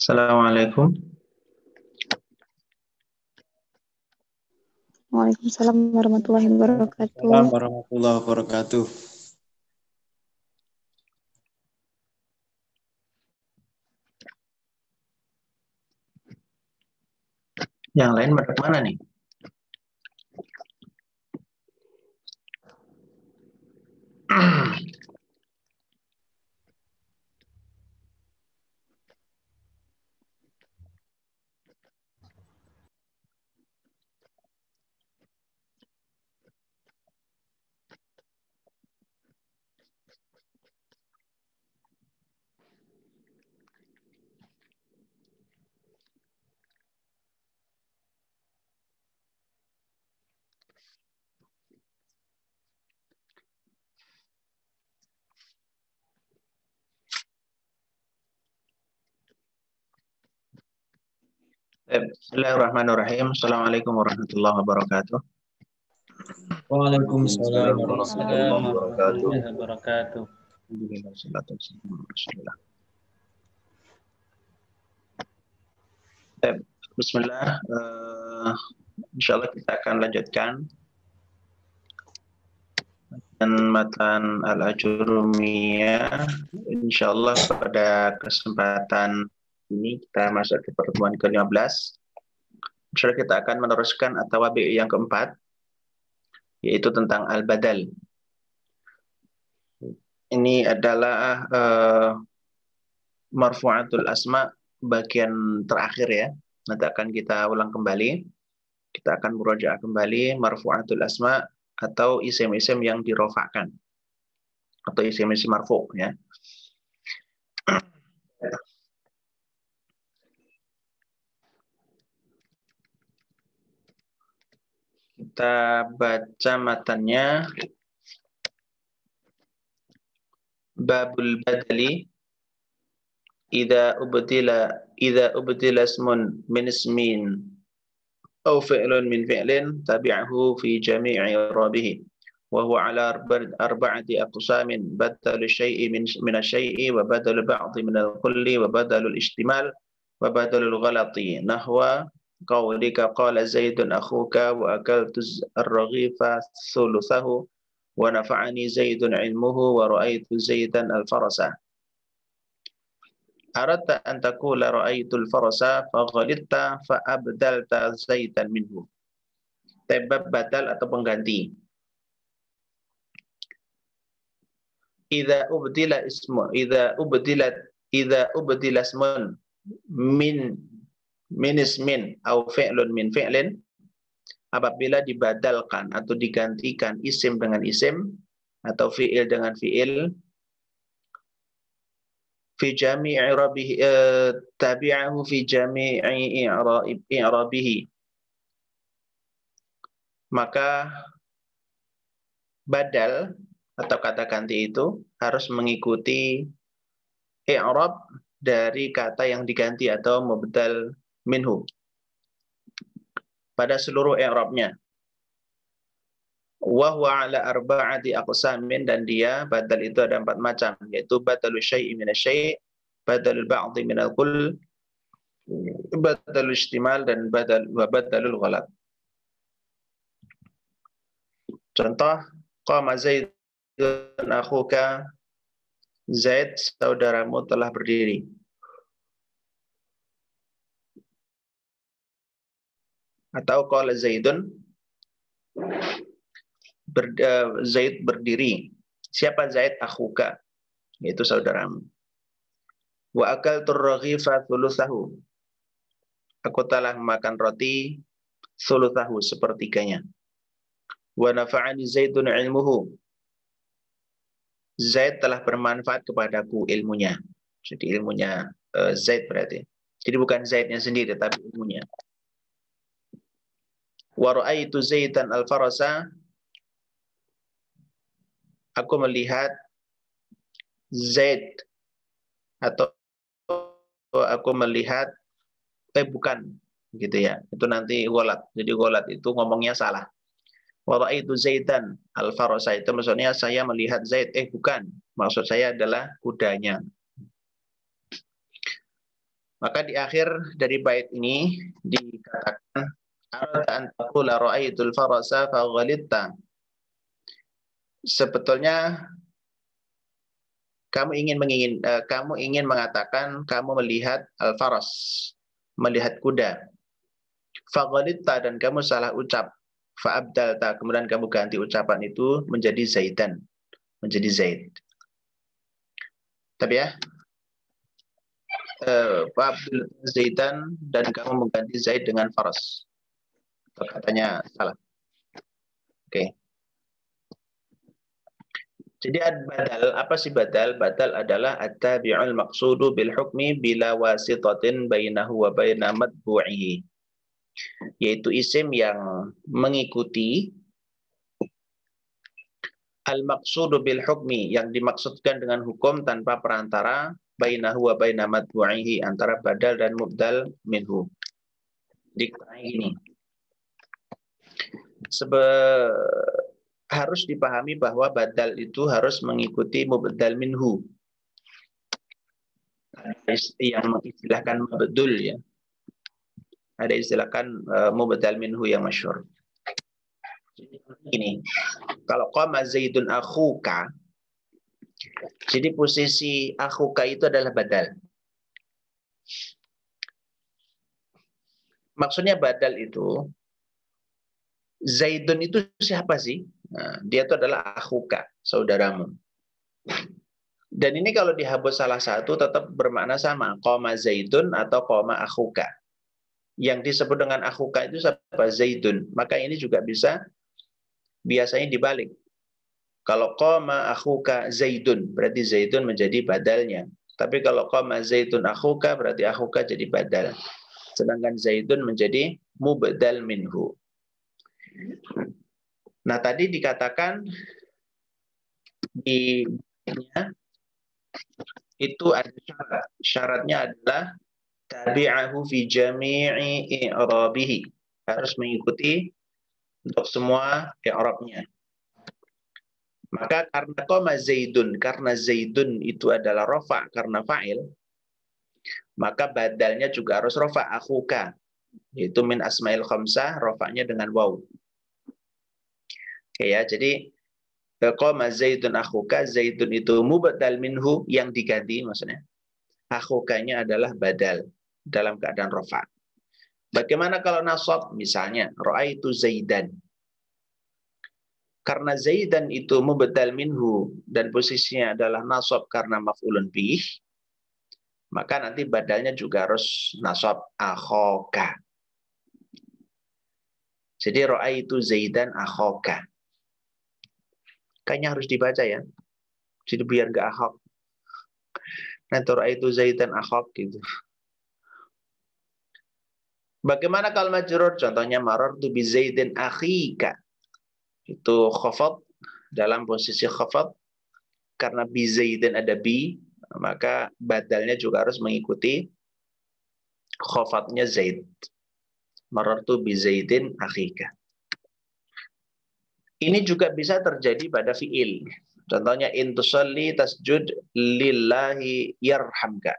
Assalamualaikum. Waalaikumsalam warahmatullahi wabarakatuh. Assalamualaikum warahmatullahi wabarakatuh. Yang lain pada mana nih? Bismillahirrahmanirrahim. Assalamualaikum warahmatullahi wabarakatuh. Waalaikumsalam warahmatullahi wabarakatuh. Bismillah. Uh, insya Allah kita akan lanjutkan dan matan al-ajurumiyah. Insya Allah pada kesempatan ini kita masuk ke pertemuan ke-15. Insya kita akan meneruskan atau yang keempat, yaitu tentang al-badal. Ini adalah uh, marfu'atul asma bagian terakhir ya. Nanti akan kita ulang kembali. Kita akan merujuk kembali marfu'atul asma atau isim-isim yang dirofakan atau isim-isim marfu ya. Kita baca matanya. Babul badali Ida ubtila ida ubtila ismun min ismin أو فعل من فعل تبعه في جميع إعرابه وهو على أربعة أقسام بدل الشيء من من الشيء وبدل البعض من الكل وبدل الاشتمال وبدل الغلط نحو قولك قال زيد أخوك وأكلت الرغيف ثلثه ونفعني زيد علمه ورأيت زيدا الفرس أردت أن تقول رأيت الفرس فغلطت فأبدلت زيدا منه Tebab badal atau pengganti. Idza ubdila ismu, idza ubdilat, idza ubdila ismun min min ismin au fi'lun min fi'lin apabila dibadalkan atau digantikan isim dengan isim atau fi'il dengan fi'il fi jami'i i'rabihi uh, tabi'ahu fi jami'i i'rabihi. Maka badal atau kata ganti itu harus mengikuti i'rab dari kata yang diganti atau mubdal minhu. Pada seluruh i'rabnya. Wa huwa ala arba'ati aqsamin dan dia badal itu ada empat macam yaitu badalu syai'i min asy badalul ba'dhi min al-kull badalul istimal dan badal wa badalul ghalat contoh qama zaidun akhuka Zaid saudaramu telah berdiri atau qala Zaidun ber, uh, Zaid berdiri. Siapa Zaid? Akhuka. Itu saudaramu. Wa akal turraghifa thuluthahu. Aku telah makan roti thuluthahu sepertiganya. Wa nafa'ani Zaidun ilmuhu. Zaid telah bermanfaat kepadaku ilmunya. Jadi ilmunya uh, Zaid berarti. Jadi bukan Zaidnya sendiri, tapi ilmunya wa ra'aitu Zaidan al-Farasa? Aku melihat Zaid atau aku melihat eh bukan gitu ya. Itu nanti golat jadi golat itu ngomongnya salah. Wa ra'aitu Zaidan al-Farasa? Itu maksudnya saya melihat Zaid. Eh bukan. Maksud saya adalah kudanya. Maka di akhir dari bait ini dikatakan Sebetulnya kamu ingin mengingin uh, kamu ingin mengatakan kamu melihat al-faras, melihat kuda. Faghalitta dan kamu salah ucap. Fa'abdalta kemudian kamu ganti ucapan itu menjadi zaidan, menjadi zaid. Tapi ya, uh, Zaidan dan kamu mengganti Zaid dengan Faras. Katanya salah. Oke. Okay. Jadi badal, apa sih badal? Badal adalah at-tabi'ul maqsudu bil hukmi bila wasitatin bainahu wa baina matbu'ihi. Yaitu isim yang mengikuti al-maqsudu bil hukmi yang dimaksudkan dengan hukum tanpa perantara bainahu wa baina matbu'ihi antara badal dan mubdal minhu. Di ini. Sebe harus dipahami bahwa badal itu harus mengikuti mubdal minhu. Yang mengistilahkan mabdul ya. Ada istilahkan uh, mubdal minhu yang masyhur. Ini, kalau qama zaidun akhuka, jadi posisi akhuka itu adalah badal. Maksudnya badal itu Zaidun itu siapa sih? Nah, dia itu adalah akhuka, saudaramu. Dan ini kalau dihapus salah satu tetap bermakna sama, koma Zaidun atau koma akhuka. Yang disebut dengan akhuka itu siapa? Zaidun. Maka ini juga bisa biasanya dibalik. Kalau koma akhuka zaidun, berarti zaidun menjadi badalnya. Tapi kalau koma zaidun akhuka, berarti akhuka jadi badal. Sedangkan zaidun menjadi mubdal minhu. Nah tadi dikatakan di itu ada syarat. Syaratnya adalah tabi'ahu fi jami'i i'rabihi. Harus mengikuti untuk semua i'rabnya. Maka karena koma Zaidun, karena Zaidun itu adalah rofa karena fa'il, maka badalnya juga harus rofa akhuka. Itu min asmail khamsah, rofanya dengan waw. Oke ya, jadi koma Zaidun akhuka, Zaidun itu mubadal minhu yang diganti maksudnya. Akhukanya adalah badal dalam keadaan rofa. Bagaimana kalau nasab misalnya, itu Zaidan karena Zaidan itu mubdal minhu dan posisinya adalah nasab karena maf'ulun bih, maka nanti badalnya juga harus nasab akhoka. Jadi itu Zaidan akhoka. Kayaknya harus dibaca ya. Jadi biar nggak ahok. Nanti itu Zaidan akhok gitu. Bagaimana kalau majrur? Contohnya maror tu bi Zaidin akhika itu khafat dalam posisi khafat karena bi zaidin ada bi maka badalnya juga harus mengikuti khafatnya zaid marartu bi zaidin akhika ini juga bisa terjadi pada fiil contohnya intusalli tasjud lillahi yarhamka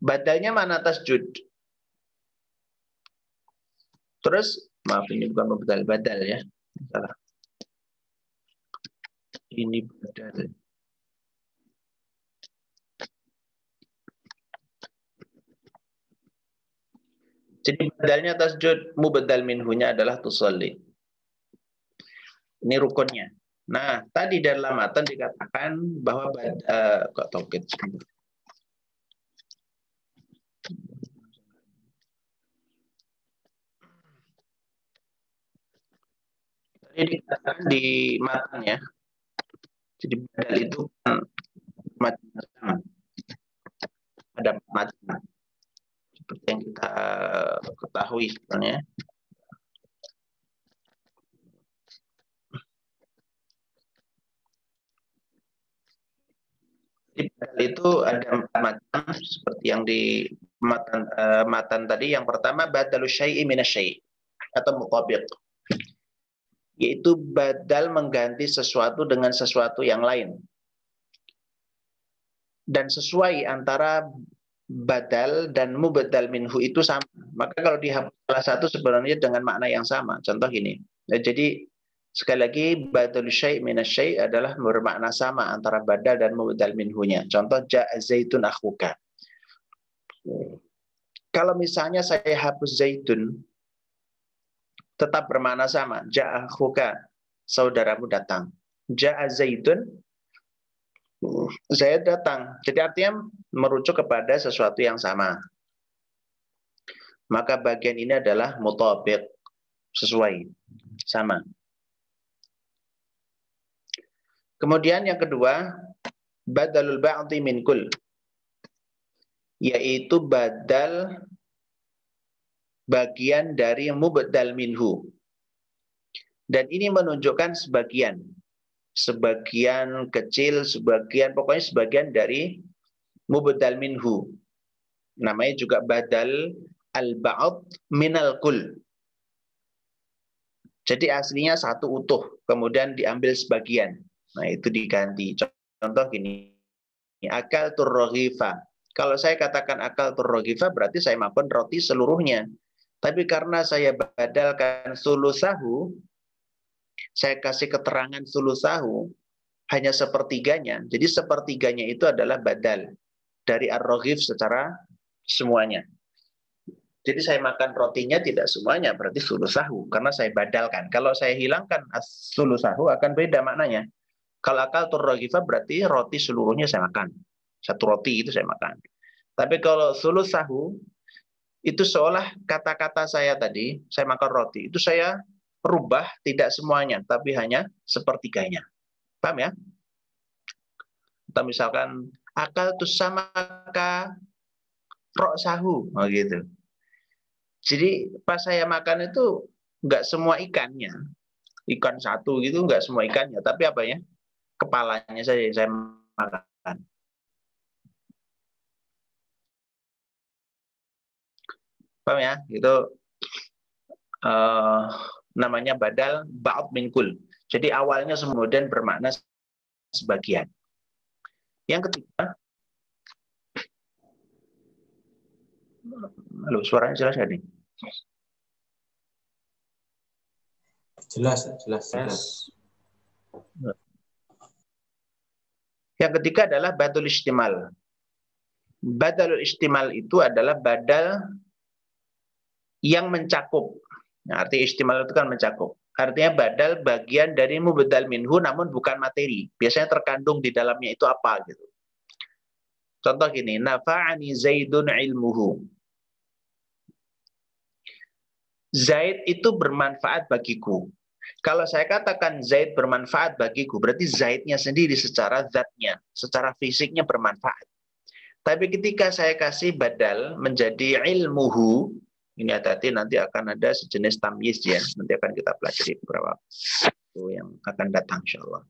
badalnya mana tasjud terus Maaf ini bukan badal badal ya. Ini badal. Jadi badalnya tasjud mubadal minhunya adalah tusalli. Ini rukunnya. Nah, tadi dalam matan dikatakan bahwa uh, kok tauhid Ini dikatakan di matan ya. Jadi badal itu kan macam-macam. Ada macam seperti yang kita ketahui sebenarnya. Di badal itu ada empat macam seperti yang di matan, uh, matan tadi. Yang pertama badalu syai'i minasyai' atau muqabiq yaitu badal mengganti sesuatu dengan sesuatu yang lain. Dan sesuai antara badal dan mubadal minhu itu sama. Maka kalau dihapus salah satu sebenarnya dengan makna yang sama. Contoh ini. Nah, jadi sekali lagi badal syai' minas adalah bermakna sama antara badal dan mubadal minhunya. Contoh ja'a zaitun akhuka. Kalau misalnya saya hapus zaitun tetap bermakna sama. Ja'a akhuka, saudaramu datang. Ja'a zaitun saya datang. Jadi artinya merujuk kepada sesuatu yang sama. Maka bagian ini adalah mutabik, sesuai, sama. Kemudian yang kedua, badalul ba'di min kul. Yaitu badal bagian dari mubdal minhu. Dan ini menunjukkan sebagian sebagian kecil, sebagian pokoknya sebagian dari mubdal minhu. Namanya juga badal al-ba'd minal kul. Jadi aslinya satu utuh, kemudian diambil sebagian. Nah, itu diganti. Contoh gini, akal turrogifa. Kalau saya katakan akal turrogifa, berarti saya makan roti seluruhnya. Tapi karena saya badalkan sulusahu, saya kasih keterangan sulusahu hanya sepertiganya. Jadi sepertiganya itu adalah badal dari ar secara semuanya. Jadi saya makan rotinya tidak semuanya, berarti sulusahu. Karena saya badalkan. Kalau saya hilangkan sulusahu akan beda maknanya. Kalau akal turrogifa berarti roti seluruhnya saya makan. Satu roti itu saya makan. Tapi kalau sulusahu, itu seolah kata-kata saya tadi, saya makan roti, itu saya rubah tidak semuanya, tapi hanya sepertiganya. Paham ya? Atau misalkan akal tusamaka rok sahu, oh gitu. Jadi pas saya makan itu nggak semua ikannya, ikan satu gitu nggak semua ikannya, tapi apa ya? Kepalanya saja saya makan. Paham ya? Itu uh, namanya badal ba'd min kul. Jadi awalnya kemudian bermakna sebagian. Yang ketiga, Halo, suaranya jelas ya nih? Jelas, jelas, jelas. Yang ketiga adalah badul istimal. Badal istimal itu adalah badal yang mencakup Nah, arti istimal itu kan mencakup. Artinya badal bagian dari mubedal minhu namun bukan materi. Biasanya terkandung di dalamnya itu apa gitu. Contoh gini, nafa'ani Zaidun ilmuhu. Zaid itu bermanfaat bagiku. Kalau saya katakan Zaid bermanfaat bagiku, berarti Zaidnya sendiri secara zatnya, secara fisiknya bermanfaat. Tapi ketika saya kasih badal menjadi ilmuhu, ini hati-hati nanti akan ada sejenis tamyiz ya. Nanti akan kita pelajari beberapa waktu yang akan datang insyaallah.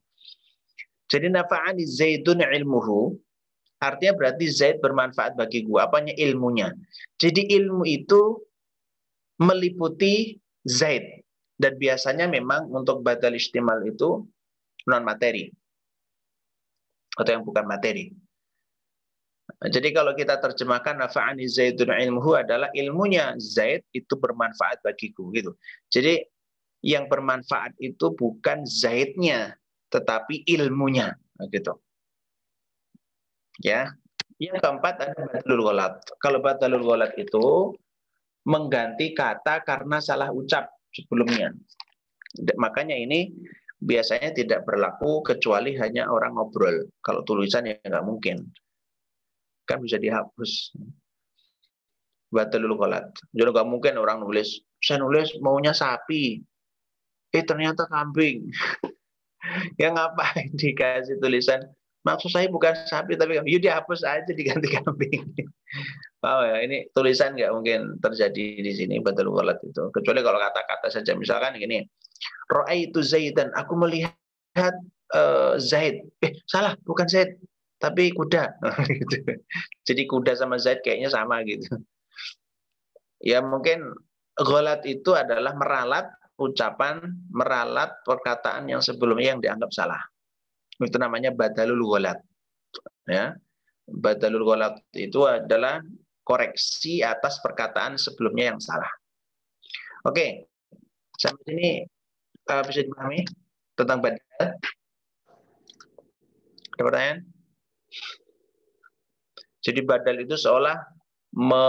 Jadi nafa'ani Zaidun ilmuhu artinya berarti Zaid bermanfaat bagi gua. Apanya ilmunya? Jadi ilmu itu meliputi Zaid dan biasanya memang untuk badal istimal itu non materi atau yang bukan materi. Jadi kalau kita terjemahkan nafa'ani Zaidun ilmuhu adalah ilmunya Zaid itu bermanfaat bagiku gitu. Jadi yang bermanfaat itu bukan Zaidnya tetapi ilmunya gitu. Ya. Yang keempat ada batalul ghalat. Kalau batalul ghalat itu mengganti kata karena salah ucap sebelumnya. Makanya ini biasanya tidak berlaku kecuali hanya orang ngobrol. Kalau tulisan ya nggak mungkin. Kan bisa dihapus. Batalul kolat jadi nggak mungkin orang nulis saya nulis maunya sapi. Eh ternyata kambing. Ya ngapain dikasih tulisan maksud saya bukan sapi tapi yuk dihapus aja diganti kambing. Wow ya? Ini tulisan nggak mungkin terjadi di sini batalul kolat itu. Kecuali kalau kata-kata saja. Misalkan gini roa itu Zaidan aku melihat uh, Zaid. Eh salah bukan Zaid tapi kuda. Gitu. Jadi kuda sama Zaid kayaknya sama gitu. Ya mungkin golat itu adalah meralat ucapan, meralat perkataan yang sebelumnya yang dianggap salah. Itu namanya badalul golat. Ya. badalul ghalat itu adalah koreksi atas perkataan sebelumnya yang salah. Oke, sampai sini uh, bisa dipahami tentang badal? Ada pertanyaan? Jadi badal itu seolah me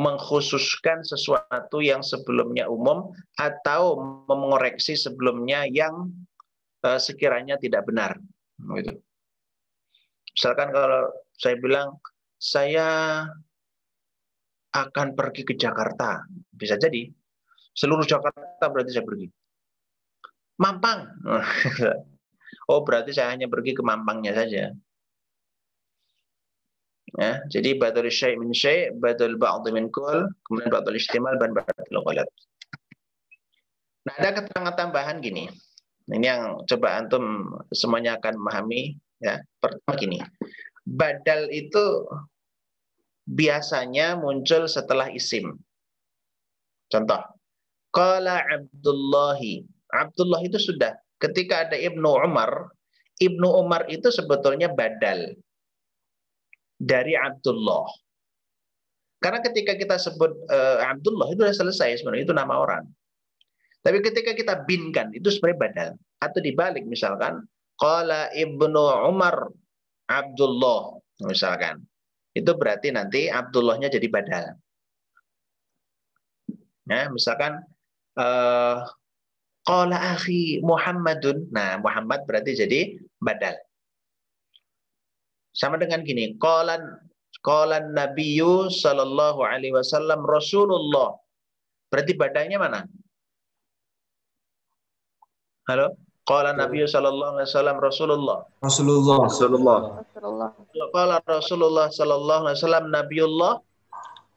mengkhususkan sesuatu yang sebelumnya umum atau mengoreksi sebelumnya yang uh, sekiranya tidak benar. Gitu. Misalkan kalau saya bilang saya akan pergi ke Jakarta. Bisa jadi. Seluruh Jakarta berarti saya pergi. Mampang. Oh, berarti saya hanya pergi ke Mampangnya saja. Ya, jadi badal syai' min syai', badal ba'd min kul, kemudian badal istimal dan badal ghalat. Nah, ada keterangan tambahan gini. Ini yang coba antum semuanya akan memahami ya. Pertama gini. Badal itu biasanya muncul setelah isim. Contoh, Qala Abdullahi. Abdullah itu sudah. Ketika ada Ibnu Umar, Ibnu Umar itu sebetulnya badal dari Abdullah. Karena ketika kita sebut uh, Abdullah itu sudah selesai sebenarnya itu nama orang. Tapi ketika kita binkan itu sebenarnya badal atau dibalik misalkan qala Ibnu Umar Abdullah misalkan itu berarti nanti Abdullahnya jadi badal. Ya, misalkan uh, qala akhi Muhammadun. Nah, Muhammad berarti jadi badal. Sama dengan gini, qala qala Nabiyyu sallallahu alaihi wasallam Rasulullah. Berarti badalnya mana? Halo? Qala Nabi sallallahu alaihi wasallam Rasulullah. Rasulullah. Rasulullah. Rasulullah. Qala Rasulullah sallallahu alaihi wasallam Nabiullah.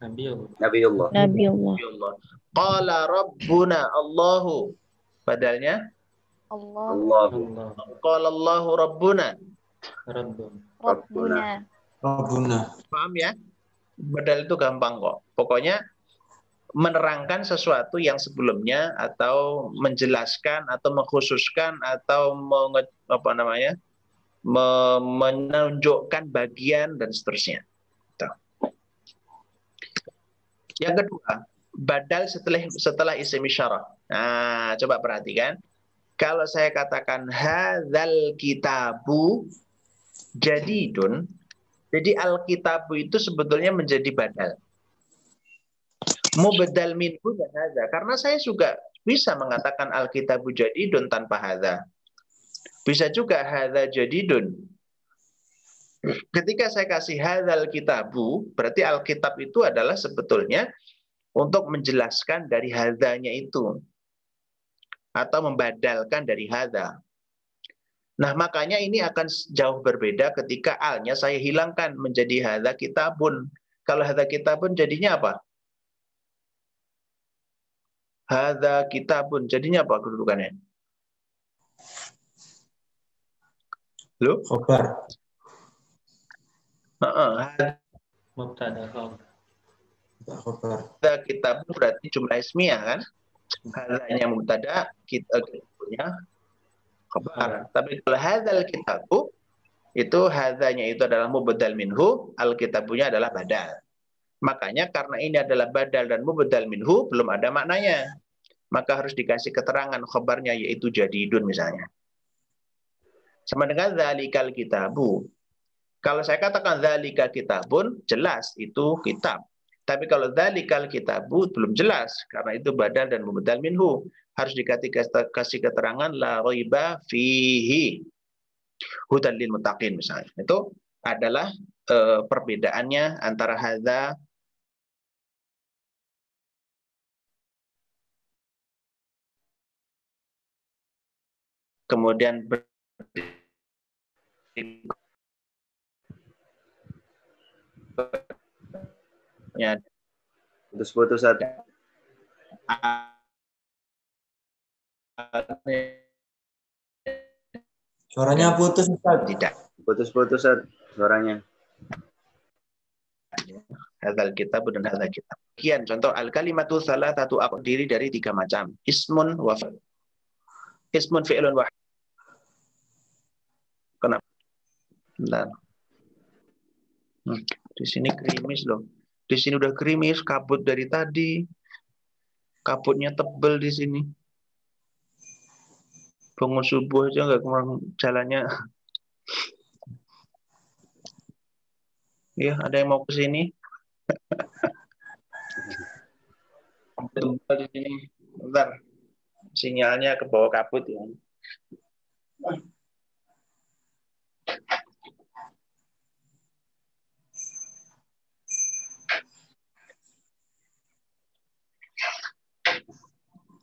Nabiullah. Nabiullah. Nabiullah. Qala Rabbuna Allahu. Badalnya Allah. Allahu. Allah. Qala Allahu Rabbuna. Rabbun. Rabbuna. Rabbuna. Paham ya? Badal itu gampang kok. Pokoknya menerangkan sesuatu yang sebelumnya atau menjelaskan atau mengkhususkan atau menge, apa namanya me, menunjukkan bagian dan seterusnya. Tuh. Yang kedua, badal setelah setelah isim isyarah. Nah, coba perhatikan. Kalau saya katakan hadzal kitabu jadidun, jadi alkitabu itu sebetulnya menjadi badal mubdal minhu dan hadza. Karena saya juga bisa mengatakan alkitabu jadidun tanpa hadza. Bisa juga hadza jadidun. Ketika saya kasih hadzal kitabu, berarti alkitab itu adalah sebetulnya untuk menjelaskan dari hadzanya itu atau membadalkan dari hadza. Nah, makanya ini akan jauh berbeda ketika alnya saya hilangkan menjadi hadza kitabun. Kalau hadza kitabun jadinya apa? Hadza kitabun. Jadinya apa kedudukannya? Lu? Khobar. Heeh, Mubtada khobar. hadza kitabun berarti jumlah ismiyah kan? Hadzanya mubtada, kita punya khabar. Tapi kalau hadzal kitabu itu hadzanya itu adalah mubdal minhu, al kitabunya adalah badal. Makanya karena ini adalah badal dan mubdal minhu belum ada maknanya. Maka harus dikasih keterangan khabarnya yaitu jadidun misalnya. Sama dengan zalikal kitabu. Kalau saya katakan zalika kitabun jelas itu kitab. Tapi kalau zalikal kitabu belum jelas karena itu badal dan mubdal minhu harus dikasih kasih keterangan la roiba fihi hudan lil mutaqin misalnya. Itu adalah uh, perbedaannya antara hadza kemudian ber- ya Putus-putus Ustaz. Suaranya putus Ustaz. tidak Putus-putus Ustaz suaranya. hadal kitab dan hadal kitab. Kian contoh al kalimatu salah satu diri dari tiga macam. Ismun wa Ismun fi'lun wa Kenapa? Bentar. Hmm, di sini gerimis loh. Di sini udah gerimis, kabut dari tadi. Kabutnya tebel di sini. Bangun subuh aja nggak ke mana jalannya. Ya, ada yang mau ke sini? Tebel di sini. Bentar. Sinyalnya ke bawah kabut ya.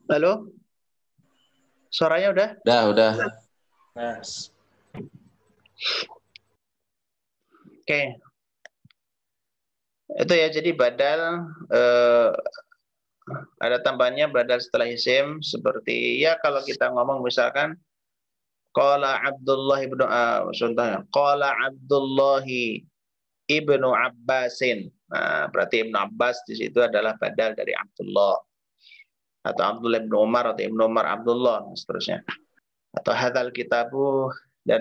Halo? Suaranya udah? Udah, udah. Mas. Oke. Itu ya, jadi badal eh, ada tambahannya badal setelah isim seperti ya kalau kita ngomong misalkan Qala Abdullah ibnu uh, contohnya Qala Abdullah ibnu Abbasin. Nah, berarti Ibnu Abbas di situ adalah badal dari Abdullah atau Abdullah ibnu Umar atau Ibnu Umar Abdullah dan seterusnya. Atau hadal kitabu dan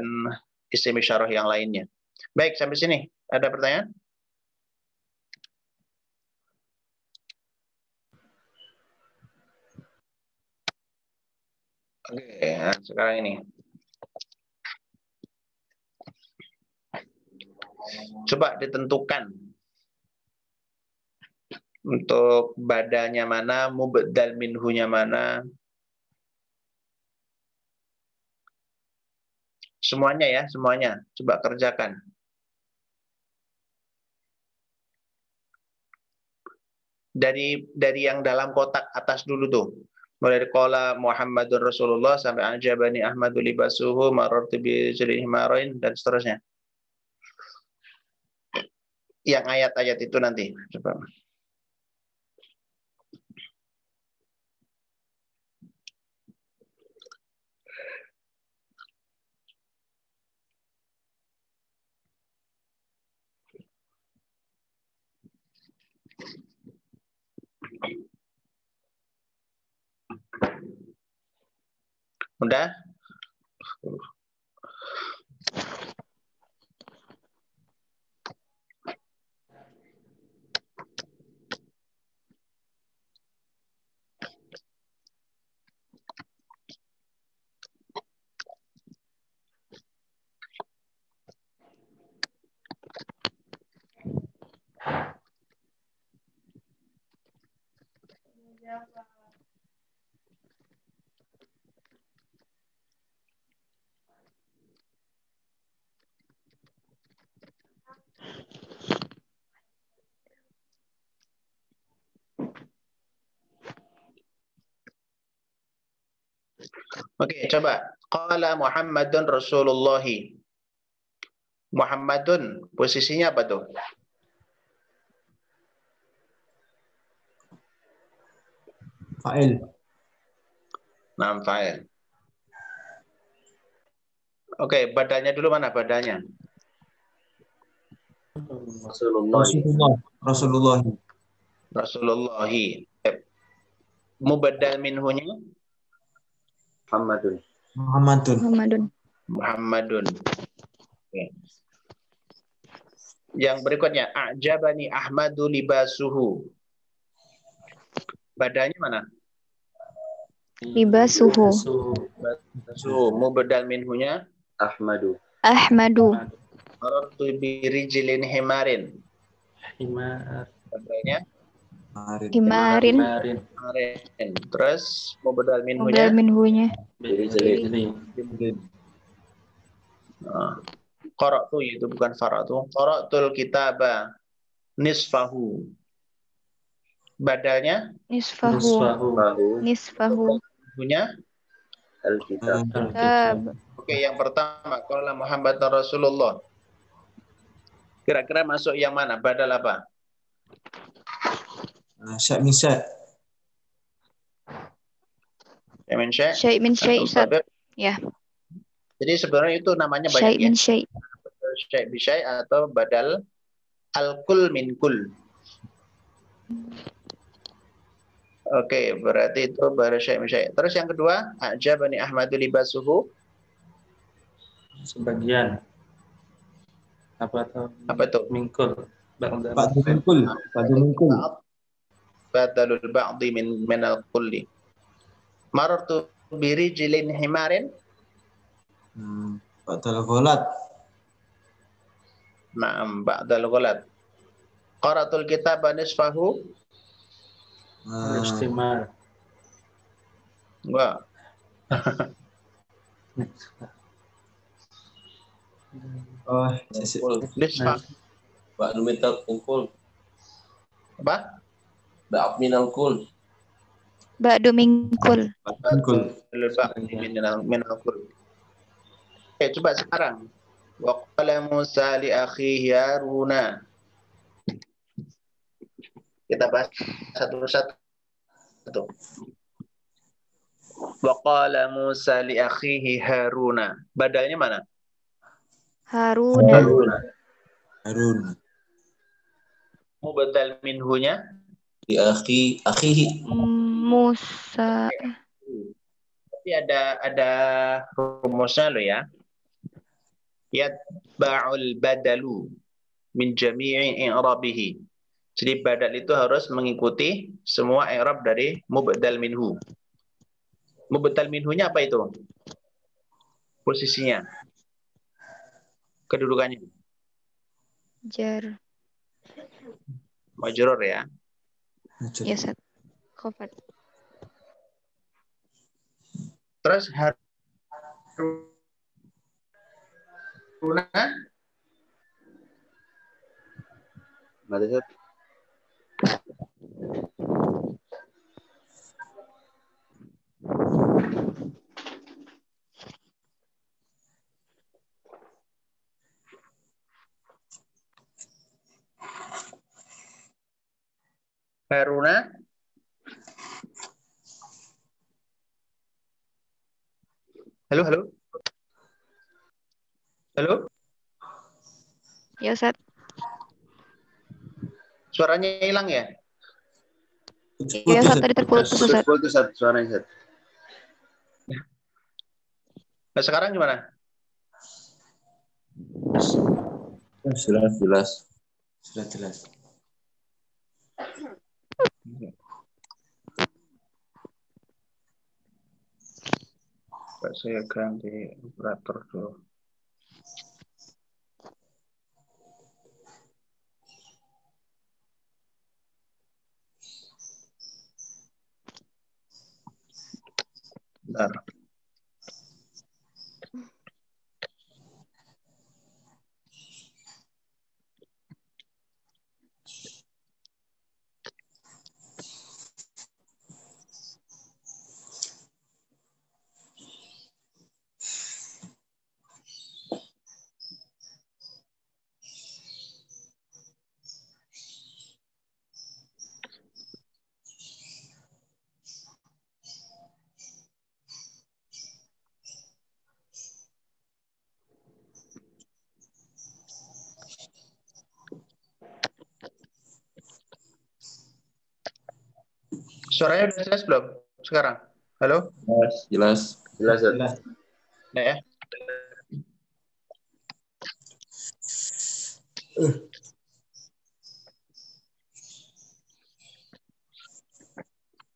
isim isyarah yang lainnya. Baik, sampai sini. Ada pertanyaan? Oke, nah sekarang ini. Coba ditentukan untuk badanya mana, mubaddal minhunya mana. Semuanya ya, semuanya. Coba kerjakan. Dari dari yang dalam kotak atas dulu tuh. Mulai dari kola Muhammadur Rasulullah sampai ajabani Ahmadu libasuhu marartu bi himarain dan seterusnya. Yang ayat-ayat itu nanti. Coba. Udah? Oke, coba. Qala Muhammadun Rasulullah. Muhammadun posisinya apa tuh? Fa'il. Nam fa'il. Oke, badannya dulu mana badannya? Rasulullah. Rasulullah. Rasulullah. Rasulullahi. Eh, Mubaddal minhunya Muhammadun. Muhammadun. Muhammadun. Muhammadun. Oke. Yang berikutnya, A'jabani Ahmadu libasuhu. Badannya mana? Libasuhu. Libasuhu. Mubaddal minhunya Ahmadu. Ahmadu. Marartu bi rijlin himarin. Himar. Badannya Kemarin. Imarin. Himarin. himarin. Terus Mubaddal minhunya minhunya. Biri jeli. Nah, Qara'tu itu bukan faratu. Qara'tul kitaba nisfahu. Badalnya Nisfahu. Nusfahu. Bahu. Nisfahu. punya. Alkitab. Kitab. Oke, yang pertama qala Muhammad Rasulullah. Kira-kira masuk yang mana? Badal apa? Nah, Syak min syak. Ya min syai'. Syai' min Ustaz. Atau- Ya. Jadi sebenarnya itu namanya banyak ya. min syai'. Syai' bi syai' atau badal al-kul min kul. Oke, berarti itu baru min syai'. Terus yang kedua, ajabani Ahmadu libasuhu. Sebagian. Apa tuh? Apa itu? Mingkul. Ba'du mingkul. Ba'du mingkul. Badalul ba'di min minal kulli. Marartu birijlin himarin. Hmm. Ba'dal gholat. Na'am, ba'dal ghulat. Qaratul kitaba nisfahu. Ah, Istimar. Wa Oh, sisi- nisfa. Ba'du minal kul. Apa? Ba'ab minal kul. Ba'du. Badalul ba'di minal kulli. Oke, coba sekarang. Wa qala Musa li akhihi Haruna. Kita bahas satu persatu. Satu. Wa qala Musa li akhihi Haruna. Badalnya mana? Haruna. Harun. Mubadal minhunya Di akhi, akhihi. Musa. Tapi ada ada rumusnya lo ya. Yatba'ul badalu min jami'i i'rabihi. Jadi badal itu harus mengikuti semua i'rab dari mubdal minhu. Mubdal minhunya apa itu? Posisinya. Kedudukannya. Jar. Majrur ya. Ya, Ustaz. Khofat. Terus Haruna Mari Ustaz. Haruna Halo, halo. Halo, Ya, Ustaz. suaranya hilang ya? Ya, Ustaz tadi terputus, Ustaz. Putus Ustaz suaranya Ustaz. Nah, sekarang gimana? Jelas, jelas. Sudah jelas. Coba saya ganti operator dulu. Bentar. Suaranya udah jelas belum? Sekarang? Halo? Jelas, jelas. Jelas. Jelas. Nah, ya.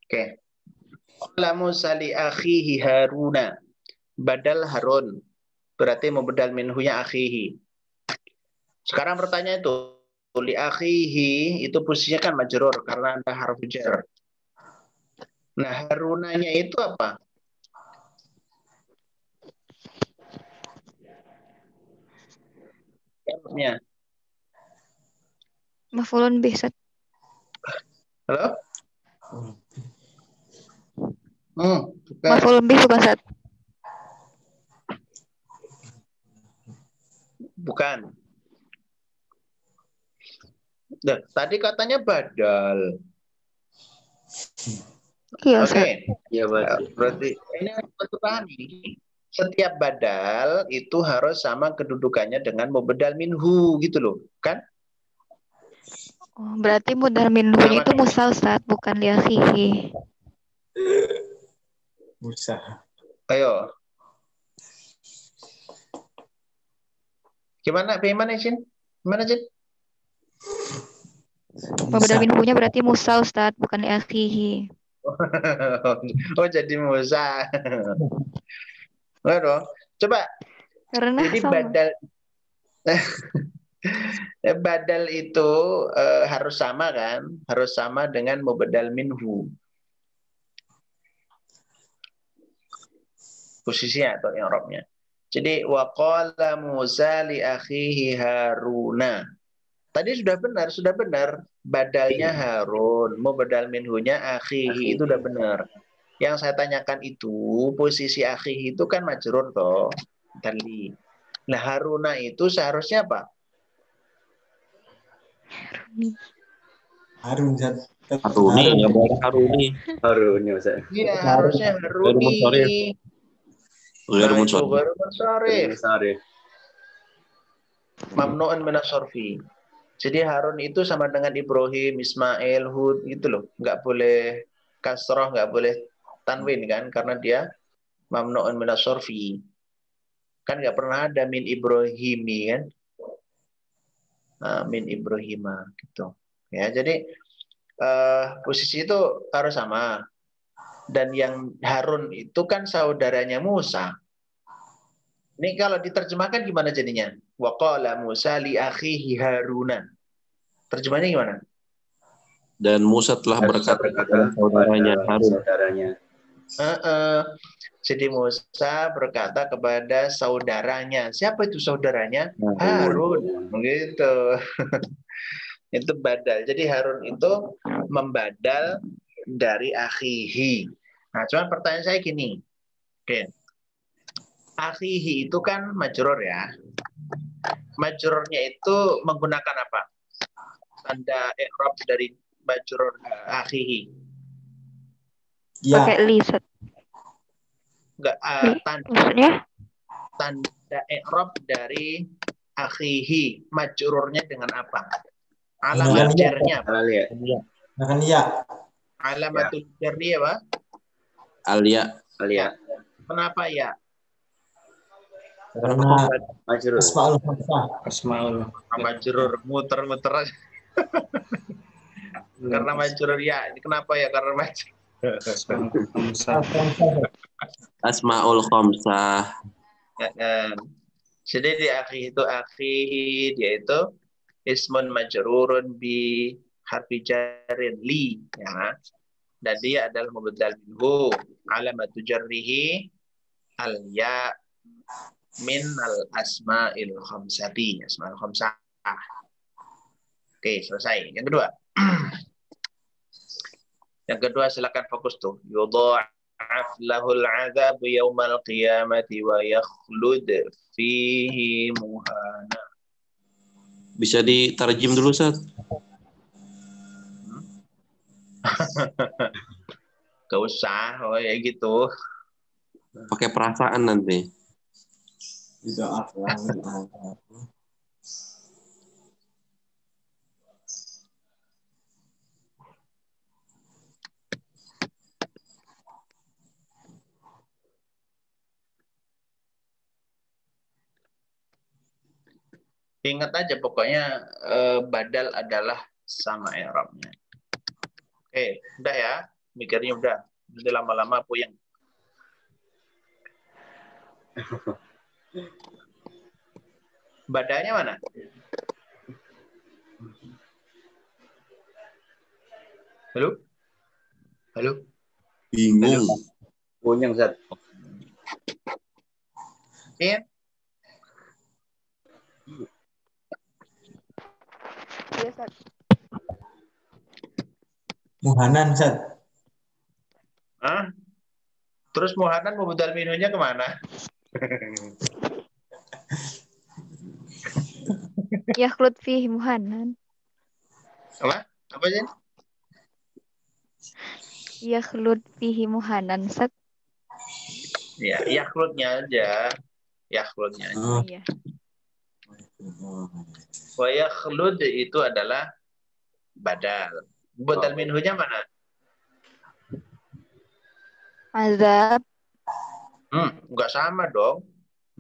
Oke. Qala Musa li akhihi Haruna. Badal Harun. Berarti mau bedal minhunya akhihi. Sekarang pertanyaan itu li akhihi itu posisinya kan majrur karena ada harf jar. Nah, Harunanya itu apa? Verbnya. Mafulun bih, Ustaz. Halo? Hmm, bukan. Mafulun bih bukan. Bukan. Nah, tadi katanya badal. Iya, Oke. Ustaz. Iya, berarti ini harus kita pahami. Setiap badal itu harus sama kedudukannya dengan mubedal minhu gitu loh, kan? Oh, berarti mudhar minhunya itu Musa, Ustaz, bukan liakhihi. Musa. Ayo. Gimana? Bagaimana, Jin? Gimana, Jin? Mubadal minhunya berarti Musa Ustaz, bukan li akhihi. oh, jadi Musa. Waduh. Coba Karena Jadi sama. badal badal itu eh, harus sama kan? Harus sama dengan mubadal minhu. Posisinya atau i'rabnya. Jadi waqala Musa li akhihi Haruna. Tadi sudah benar, sudah benar. Badalnya Harun, mubadal minhunya akhihi itu udah benar. Yang saya tanyakan itu posisi akhihi itu kan majrur toh tadi. Nah Haruna itu seharusnya apa? Harun Zat. Haruni, nggak boleh Haruni. Harunnya Ustaz. Iya harusnya Haruni. Munsharif. Ghair Nah, baru munsharif. Sorry. Mamnu'un minas sorfi. Jadi Harun itu sama dengan Ibrahim, Ismail, Hud gitu loh. Nggak boleh kasroh, nggak boleh tanwin kan karena dia mamnu'un minas. Kan nggak pernah ada min Ibrahimi kan. Nah, min Ibrahima gitu. Ya, jadi eh, posisi itu harus sama. Dan yang Harun itu kan saudaranya Musa. Ini kalau diterjemahkan gimana jadinya? Wa qala Musa li akhihi Haruna. Terjemahnya gimana? Dan Musa telah berkata kepada saudaranya Harun. Saudaranya. Heeh. Jadi Musa berkata kepada saudaranya. Siapa itu saudaranya? Harun. Begitu. itu badal. Jadi Harun itu membadal dari akhihi. Nah, cuman pertanyaan saya gini. Oke. Akhihi itu kan majrur ya. Majrurnya itu menggunakan apa? Tanda i'rab dari majrur akhihi. Ya, Pakai li Ustaz. Enggak Li. tanda Maksudnya? tanda i'rab dari akhihi majrurnya dengan apa? Alamat Dengan ya. jarnya apa? Makan iya. Alamatul jarnya apa? Alia. Lihat. Kenapa ya? Karena Majrur. Asmaul Hamsah. Asmaul. Majrur muter-muter aja. Karena majrur ya. Ini kenapa ya? Karena majrur. Asmaul Khamsah. Ya kan? Jadi di akhir itu akhir dia itu ismun majrurun bi harfi jarin li ya. Dan dia adalah mubdal minhu alamatu jarrihi al ya min al asma'il khamsati asma'il khamsah. Oke, selesai. Yang kedua. Yang kedua silakan fokus tuh. Yudha'af lahul 'adzab yaumal qiyamati wa yakhlud fihi muhana. Bisa ditarjim dulu, Sat? Gak usah, oh ya gitu. Pakai perasaan nanti. Ingat aja pokoknya eh, badal adalah sama i'rabnya. Oke, udah ya. Mikirnya udah. Nanti lama-lama puyeng. Badalnya mana? Halo? Halo? Bingung. Punyang Ustaz. Iya? Iya, Ustaz. Muhanan, Zat. Hah? Terus Muhanan mau budal minunya ke mana? Yaklut fihi muhanan. Apa? Apa sih? Yaklut fihi muhanan. Ustaz. Ya, yakhlutnya aja. Yakhlutnya aja. Oh. Iya. Wa yakhlud itu adalah badal. Badal minhunya mana? Azab. Hmm, enggak sama dong.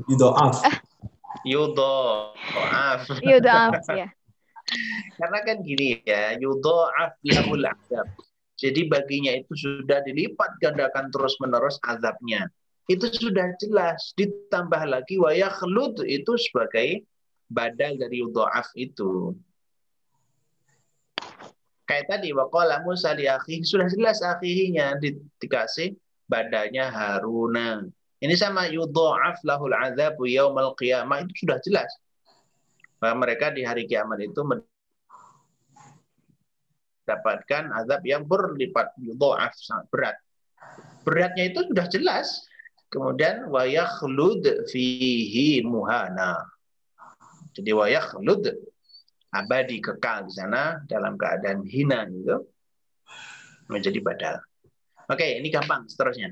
Yudo'af. Yudha'af. Yudha'af ya. Karena kan gini ya, yudha'af lahul azab. Jadi baginya itu sudah dilipat gandakan terus-menerus azabnya. Itu sudah jelas. Ditambah lagi wa yakhlud itu sebagai badal dari yudha'af itu. Kayak tadi waqala Musa li akhi sudah jelas akhihinya di- dikasih badannya Haruna. Ini sama yudha'af lahul azabu yaumal qiyamah itu sudah jelas. Bahwa mereka di hari kiamat itu mendapatkan azab yang berlipat yudha'af sangat berat. Beratnya itu sudah jelas. Kemudian wa yakhlud fihi muhana. Jadi wa yakhlud abadi kekal di sana dalam keadaan hina gitu menjadi badal. Oke, ini gampang seterusnya.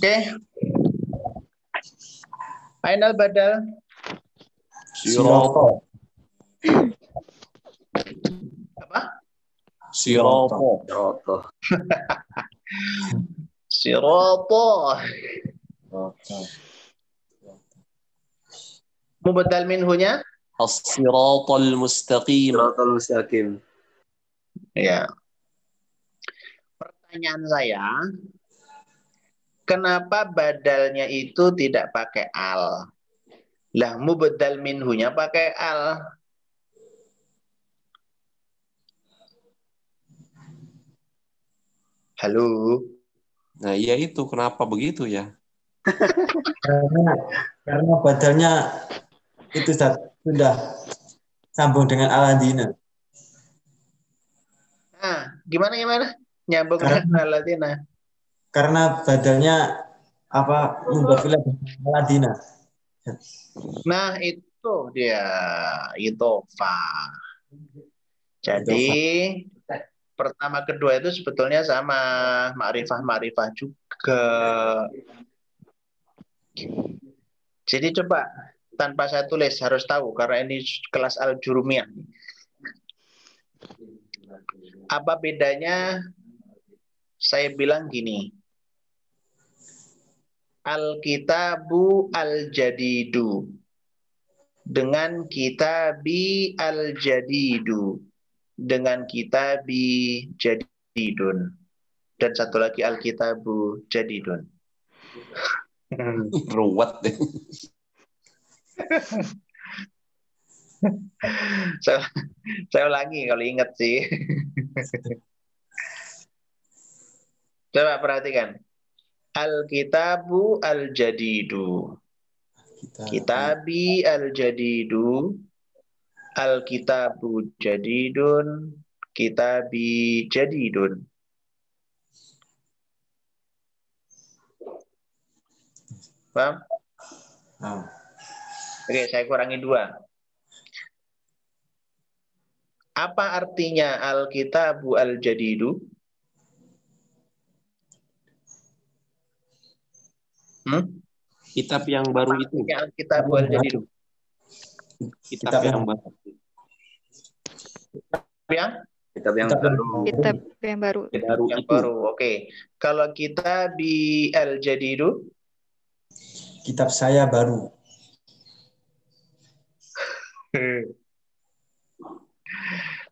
Oke. Final badal. Sirata. Apa? Sirata. Roto. Sirata. Mubadal minhunya? As-siratal mustaqim. Roto mustaqim. Ya. Pertanyaan saya, kenapa badalnya itu tidak pakai al? Lah mubadal minhunya pakai al. Halo. Nah, iya itu kenapa begitu ya? Karena karena badalnya itu sudah sambung dengan Aladina. Nah, gimana gimana? Nyambung Karena- dengan Latina. Karena badalnya apa mubafilah dengan Aladina. Nah, itu dia itofa. Jadi pertama kedua itu sebetulnya sama ma'rifah-ma'rifah juga. Jadi coba tanpa saya tulis harus tahu karena ini kelas al-jurumiyah. Apa bedanya saya bilang gini. Al-kitabu al-jadidu dengan kitabi al-jadidu dengan kitabi jadidun dan satu lagi al-kitabu jadidun. Ruwet deh. saya, saya ulangi kalau ingat sih. Coba perhatikan. Al-kitabu al-jadidu. Kita, Kitabi al-jadidu. Al-kitabu jadidun. Kitabi jadidun. Paham? Ah, Oke, saya kurangi dua. Apa artinya Alkitabu Al-Jadidu? Hmm? Kitab yang baru itu. Ya, kita buat jadi Kitab, Kitab yang yang- baru. yang Kitab yang Kitab yang- baru. Kitab yang baru. Baru yang itu. baru. Oke. Kalau kita di al jadidu Kitab saya baru.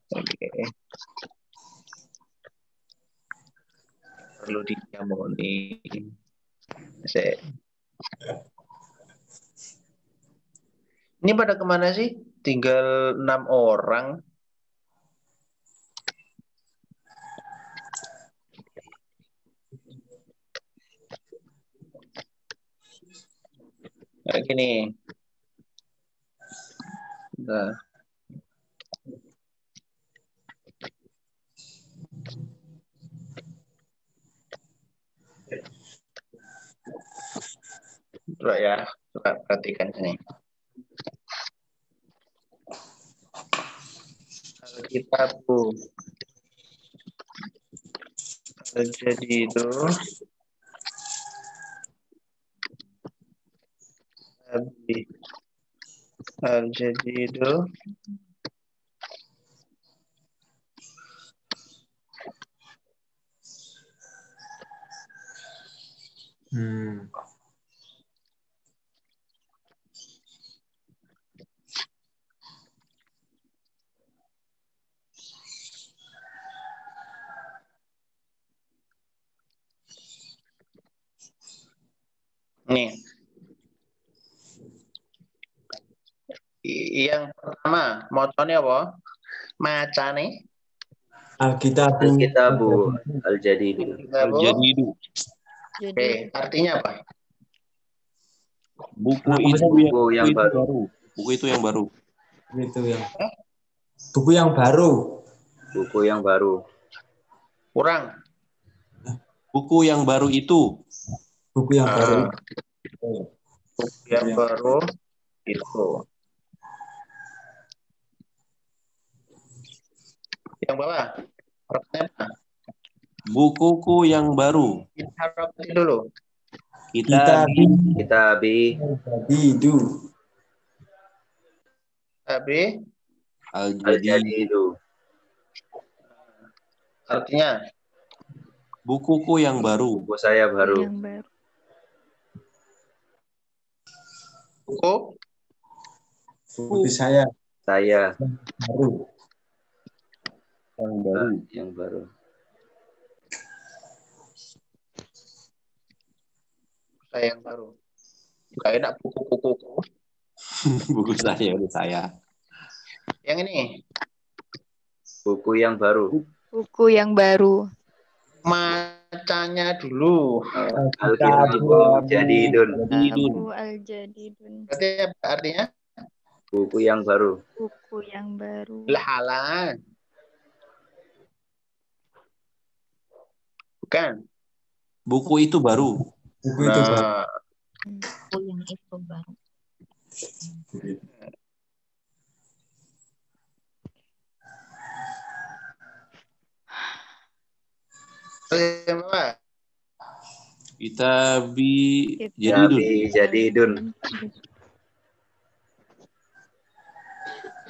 Oke. Perlu diamoni. Saya. Ini pada ke mana sih? Tinggal enam orang. Kayak gini. Nah. Coba ya, coba perhatikan sini. Alkitabu Al-Jadidu Abi Al-Jadidu Hmm. Nih. Yang pertama, moconnya apa? Macane. Alkitabu. Alkitabu Al-Jadidu. Jadi Oke, artinya apa? Buku Nah, itu buku yang, yang baru. baru. Buku itu yang baru. Itu yang. Buku yang baru. Buku yang baru. Kurang. Buku yang baru itu. Buku yang baru. Ah, buku yang Iya. baru itu. Yang bawah. Apa? Bukuku yang baru. Kita harapin dulu. Kita, Kita Kitabi Jadidu. Tapi Al-Jadi. Al-Jadidu. artinya Bukuku yang baru. Buku saya baru. yang baru. Buku Buku saya Saya baru. Yang baru. yang baru. saya yang baru. Gak enak buku-buku. Buku saya udah saya. Yang ini Buku yang baru. Buku yang baru. Macanya dulu. Al-Kitabu Jadidun. Jadidun. Buku Al-Jadidun. Berarti apa artinya? Buku yang baru. Buku yang baru. Lah halah. Bukan. Buku itu baru. Buku itu baru. Nah, buku yang itu baru. terus yang bawah. Kita bi Kita Jadidun. Kitabi Jadidun.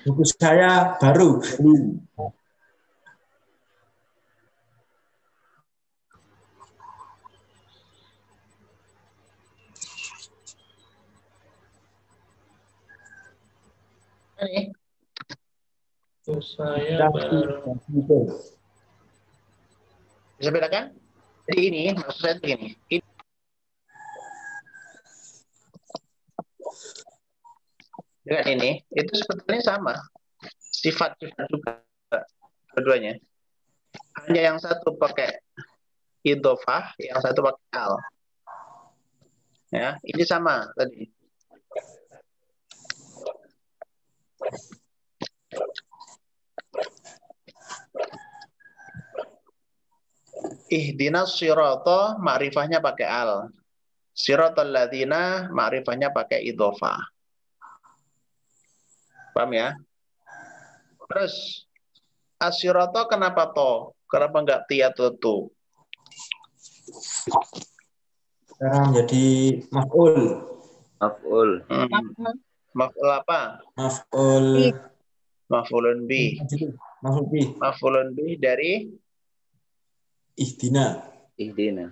Buku saya baru. Ini Saya baru. Bisa bedakan? Jadi ini maksud saya begini. Ini dengan ini itu sebetulnya sama sifat-sifat juga keduanya hanya yang satu pakai idofah yang satu pakai al ya ini sama tadi ihdinas sirata ma'rifahnya pakai al siratal ladzina ma'rifahnya pakai idofah Paham ya? Terus asirato kenapa to? Kenapa enggak ti atau tu? Sekarang jadi maf'ul. Maf'ul. Hmm. Maf'ul apa? Maf'ul. Maf'ulun bi. Maf'ul bi. Maf'ulun bi dari Ihdina. Ihdina.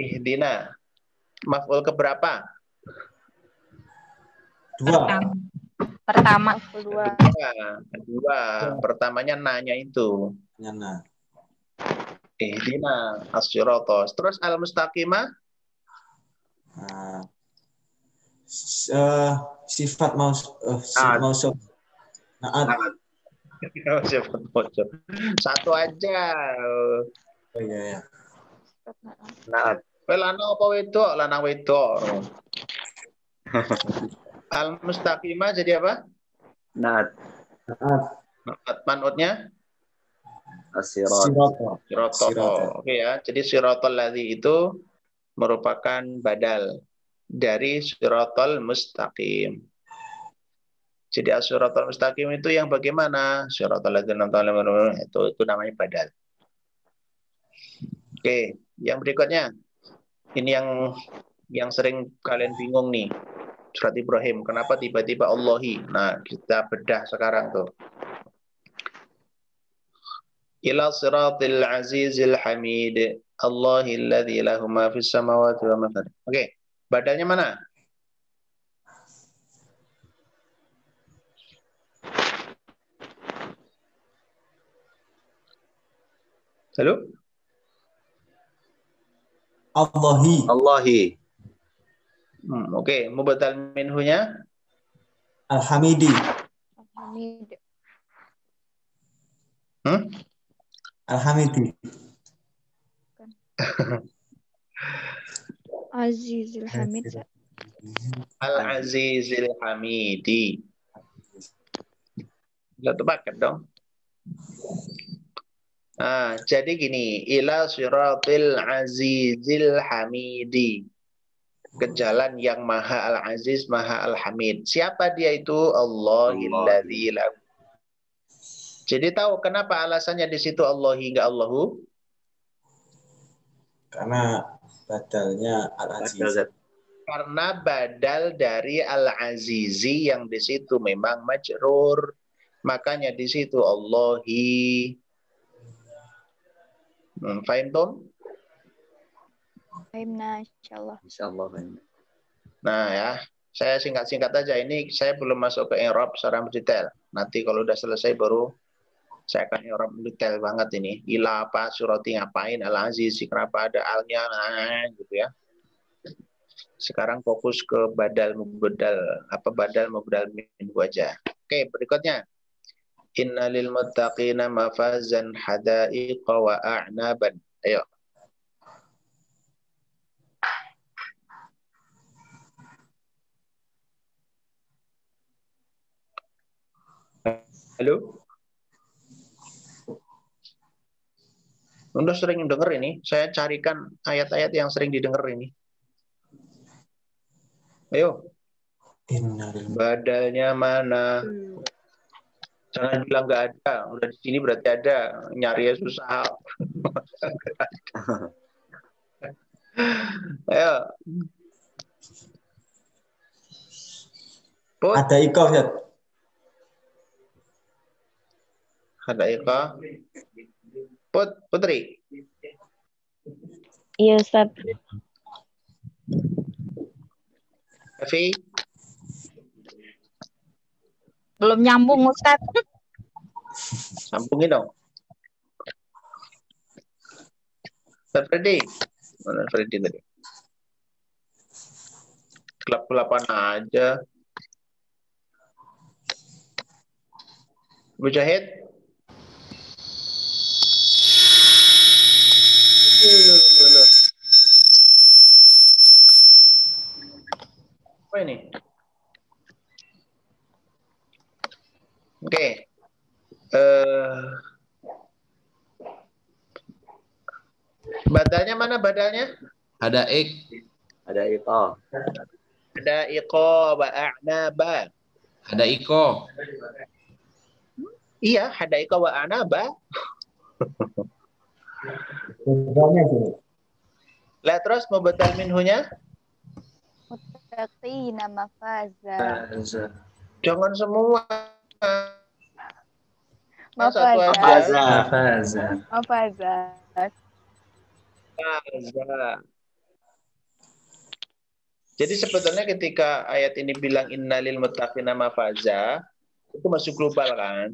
ihdina. Maf'ul keberapa? Dua. Pertama. Kedua. Kedua. Kedua. Pertamanya nanya itu. Nyana. Ihdina as-siratal. Terus al-mustaqimah? Nah, eh, sifat mau uh, sifat Naat. mausuf. Naat. Satu aja. Oh iya ya. Naat. Kowe lanang apa wedok? Lanang wedok. Al-mustaqimah jadi apa? Naat. Naat. Manutnya. Sirata. sirotol. Sirotol. Oke ya. Jadi sirotol ladzi itu merupakan badal dari sirotol mustaqim. Jadi as-siratal mustaqim itu yang bagaimana? An'amta alaihim itu itu namanya badal. Oke, yang berikutnya. Ini yang yang sering kalian bingung nih. Surat Ibrahim, kenapa tiba-tiba Allahi? Nah, kita bedah sekarang tuh. Ila siratil azizil hamid. Allahilladzi lahu ma fis samawati wa ma fil ardi. Oke, badalnya mana? Halo? Allahi. Allahi. Hmm, Oke, mubadal minhunya Alhamidi. Hamid. hmm? Alhamidi. Azizul Hamid. Al-Azizil Hamidi. Nggak tebakan dong. Nah, jadi gini, ila siratil azizil hamidi. Ke jalan yang maha al-aziz, maha al-hamid. Siapa dia itu? Allahilladzi lahu. Jadi tahu kenapa alasannya di situ Allahi enggak Allahu? Karena badalnya Al-Aziz. Badal. Karena badal dari al-azizi yang di situ memang majrur. Makanya di situ Allahi. Hmm, fahim Tom? Fahimna insyaallah. Insyaallah. Nah ya, saya singkat-singkat aja. Ini saya belum masuk ke Arab secara detail. Nanti kalau udah selesai baru saya akan Arab detail banget ini. Ila apa, surati ngapain, al aziz, kenapa ada alnya, nah, gitu ya. Sekarang fokus ke badal mubadal, apa badal mubadal min aja. Oke, berikutnya. Inna lil muttaqina mafazan hadaiqa wa a'naban. Ayo. Halo? Udah sering denger ini. Saya carikan ayat-ayat yang sering didengar ini. Ayo, Innalil badalnya mana? Jangan bilang nggak ada. Udah di sini berarti ada. Nyari susah. Ayo. Put, Ada ikoh ya. ada Eka. Put, Putri. Iya Ustaz. Evi. Belum nyambung Ustaz. Sambungin dong. Ustaz Freddy. Mana Freddy tadi? Kelap-kelapan aja. Mujahid. Apa ini? Oke. Eh badalnya mana badalnya? Ada ik, Ada iqa. Ada iqa wa a'naba. ada iko, Iya, ada iqa wa a'naba. Bedanya sini. Lah terus mubadal minhunya Muttaqina mafaza. Faza. jangan semua. Mafaza. Mafaza. Jadi sebetulnya ketika ayat ini bilang innalil muttaqina mafaza, itu masuk global kan?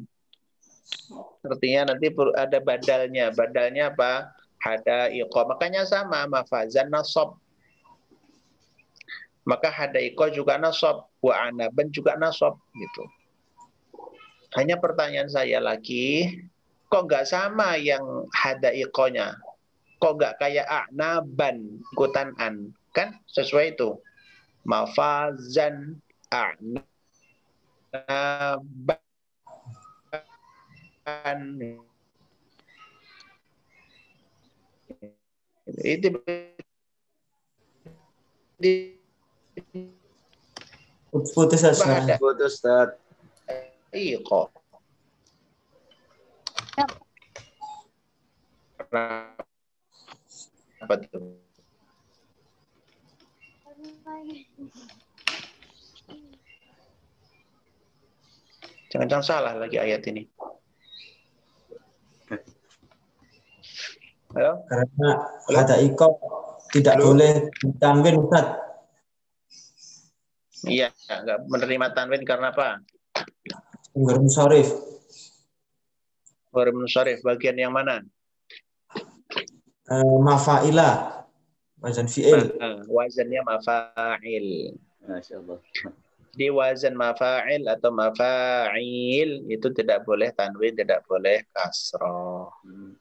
Artinya nanti ada badalnya. Badalnya apa? Hada iqo. Makanya sama mafazan nasob. Maka hada iqo juga nasob. Wa anaban juga nasob. Gitu. Hanya pertanyaan saya lagi, kok nggak sama yang hada iqonya? Kok nggak kayak anaban, ikutan an? Kan sesuai itu. Mafazan anaban itu Putus suaranya. Putus Ustaz. Iya kok apa tuh jangan-jangan salah lagi ayat ini Halo? Karena ada iko tidak Halo? boleh ditanwin Ustaz. Iya, nggak menerima tanwin karena apa? Sumber musyarif. Baru menusarif bagian yang mana? Eh, mafaila. Wazan fi'il. Nah, wazannya mafa'il. Masya Allah. Di wazan mafa'il atau mafa'il itu tidak boleh tanwin, tidak boleh kasroh. Hmm.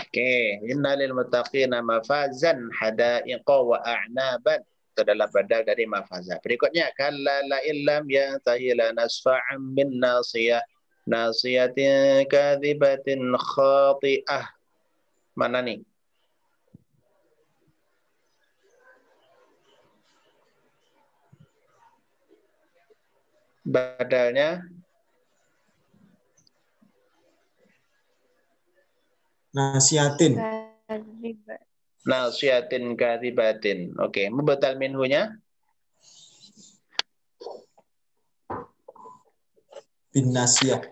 Oke, inna lil muttaqina mafazan hadaiqa wa a'naban. Itu adalah badal dari mafaza. Berikutnya, kalla la illam yantahi la nasfa'an bin nasiyah. Nasiyatin kadhibatin khati'ah. Mana nih? Badalnya Nasiatin. Nasiyatin kadhibatin. Oke, mubatal minhunya Bin nasiyah.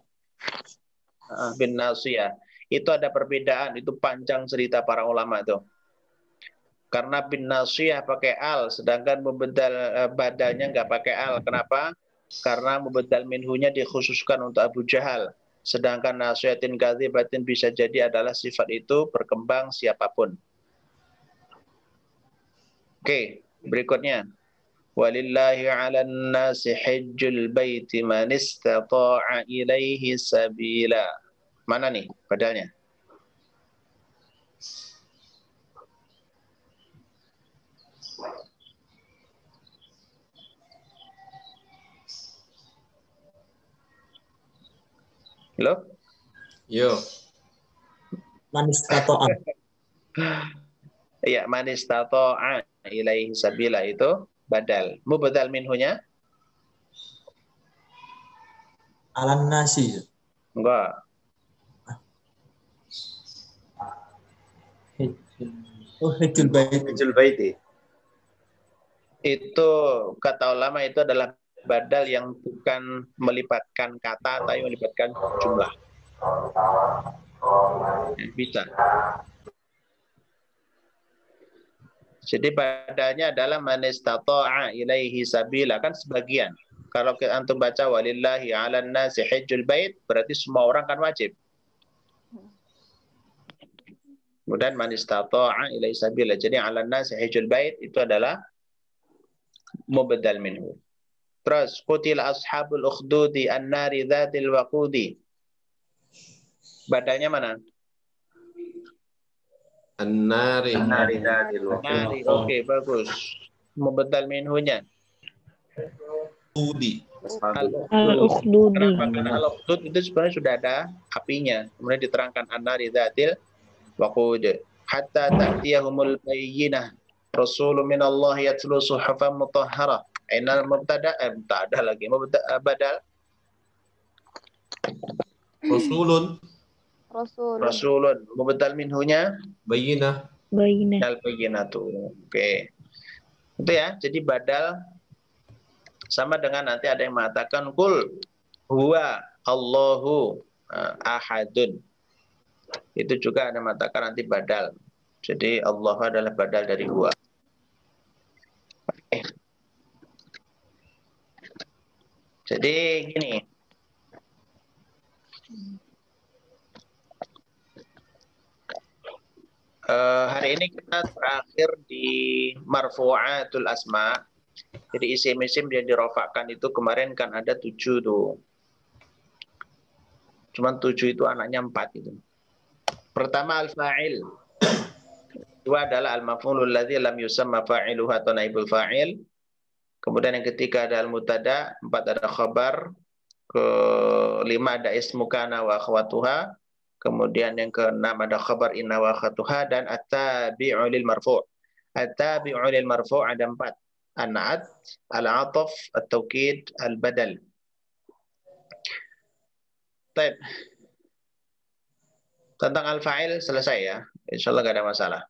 Ah, bin nasiyah. Itu ada perbedaan, itu panjang cerita para ulama tuh. Karena bin nasiyah pakai al, sedangkan mubedal eh, badalnya nggak pakai al. Kenapa? Karena mubedal minhunya dikhususkan untuk Abu Jahal. Sedangkan nasiyatin kadhibatin bisa jadi adalah sifat itu berkembang siapa pun. Oke, berikutnya. Walillahi 'alan nasi hajjul baiti man istata'a ilaihi sabila. Mana nih badalnya? Halo? Yo. Manis tatoan. Iya, man istata'a ilaihi sabila itu badal. Mubadal minhunya? Alan nasi. Enggak. Oh, hijul bait. Hijul Baiti. Itu kata ulama itu adalah badal yang bukan melibatkan kata tapi melibatkan jumlah. Bisa. Jadi badalnya adalah man istata'a ilaihi sabila kan sebagian. Kalau antum baca walillahi 'alan nasi hajjul bait berarti semua orang kan wajib. Kemudian man istata'a ilaihi sabila. Jadi 'alan nasi hajjul bait itu adalah mubdal minhu. Terus kutil ashabul ukhdudi an-nari dzatil waqudi. Badalnya mana? An-nari. Nari Dadil Nari. Oke, bagus. Mubdal minhunya. Udi. Al-Ukhdudi. Al-ukhdud itu sebenarnya sudah ada apinya. Kemudian diterangkan an-nari dzatil waqud. Hatta ta'tiyahumul bayyinah. Rasulun min Allah yatlu suhufan mutahharah. Ainal mubtada eh, tak ada lagi mubtada badal Rasulun. Rasul. rasulun mubdal minhunya Bayinah. Bayinah. Al bayyinatu. Oke. Itu ya. Jadi badal sama dengan nanti ada yang mengatakan kul huwa Allahu ahadun. Itu juga ada yang mengatakan nanti badal. Jadi Allah adalah badal dari huwa. Jadi gini. Eh, hari ini kita terakhir di marfu'atul asma. Jadi isim-isim yang dirofakkan itu kemarin kan ada tujuh tuh. Cuman tujuh itu anaknya empat itu. Pertama al-fa'il. Dua adalah al-maf'ulul ladzi lam yusamma fa'iluhu atau naibul fa'il. Kemudian yang ketiga ada al-mutada, empat ada khabar, kelima ada ismu kana wa akhwatuha, kemudian yang keenam ada khabar inna wa akhwatuha dan at-tabi'u lil marfu'. At-tabi'u marfu' ada empat. An-na'at, al-ataf, at-tawkid, al-badal. Baik. Tentang al-fa'il selesai ya. Insyaallah nggak ada masalah.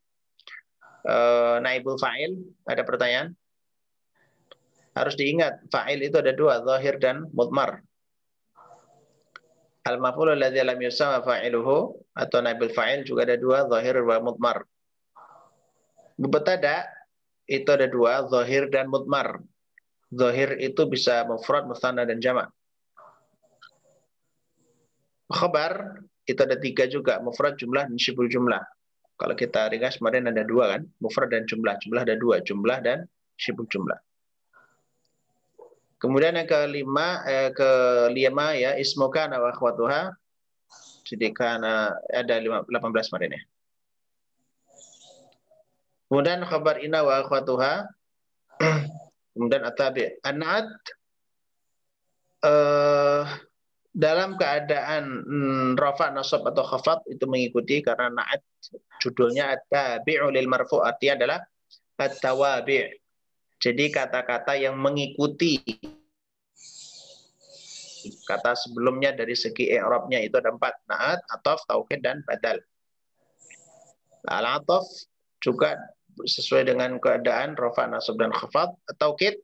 Uh, naibul fa'il, ada pertanyaan? Harus diingat, fa'il itu ada dua, zahir dan mudmar. Al-maf'ul alladzi lam yusamma fa'iluhu atau naibul fa'il juga ada dua, zahir wa mudmar. Mubtada itu ada dua, zahir dan mudmar. Zahir itu bisa mufrad, musanna dan jamak. Khabar itu ada tiga juga, mufrad, jumlah, dan syibul jumlah. Kalau kita ringkas kemarin ada dua kan, mufrad dan jumlah. Jumlah ada dua, jumlah dan syibul jumlah. Kemudian yang kelima, eh, kelima ya ismu kana wa akhwatuha. Jadi kana ada 18 kemarin ya. Kemudian khabar inna wa akhwatuha. Kemudian atabi. Anat eh, dalam keadaan mm, rafa nasab atau khafat itu mengikuti karena naat judulnya at-tabi'u lil artinya adalah at-tawabi'. Jadi kata-kata yang mengikuti kata sebelumnya dari segi i'rabnya itu ada empat naat, ataf, taukid dan badal. Al-ataf juga sesuai dengan keadaan rafa nasab dan khafat, taukid.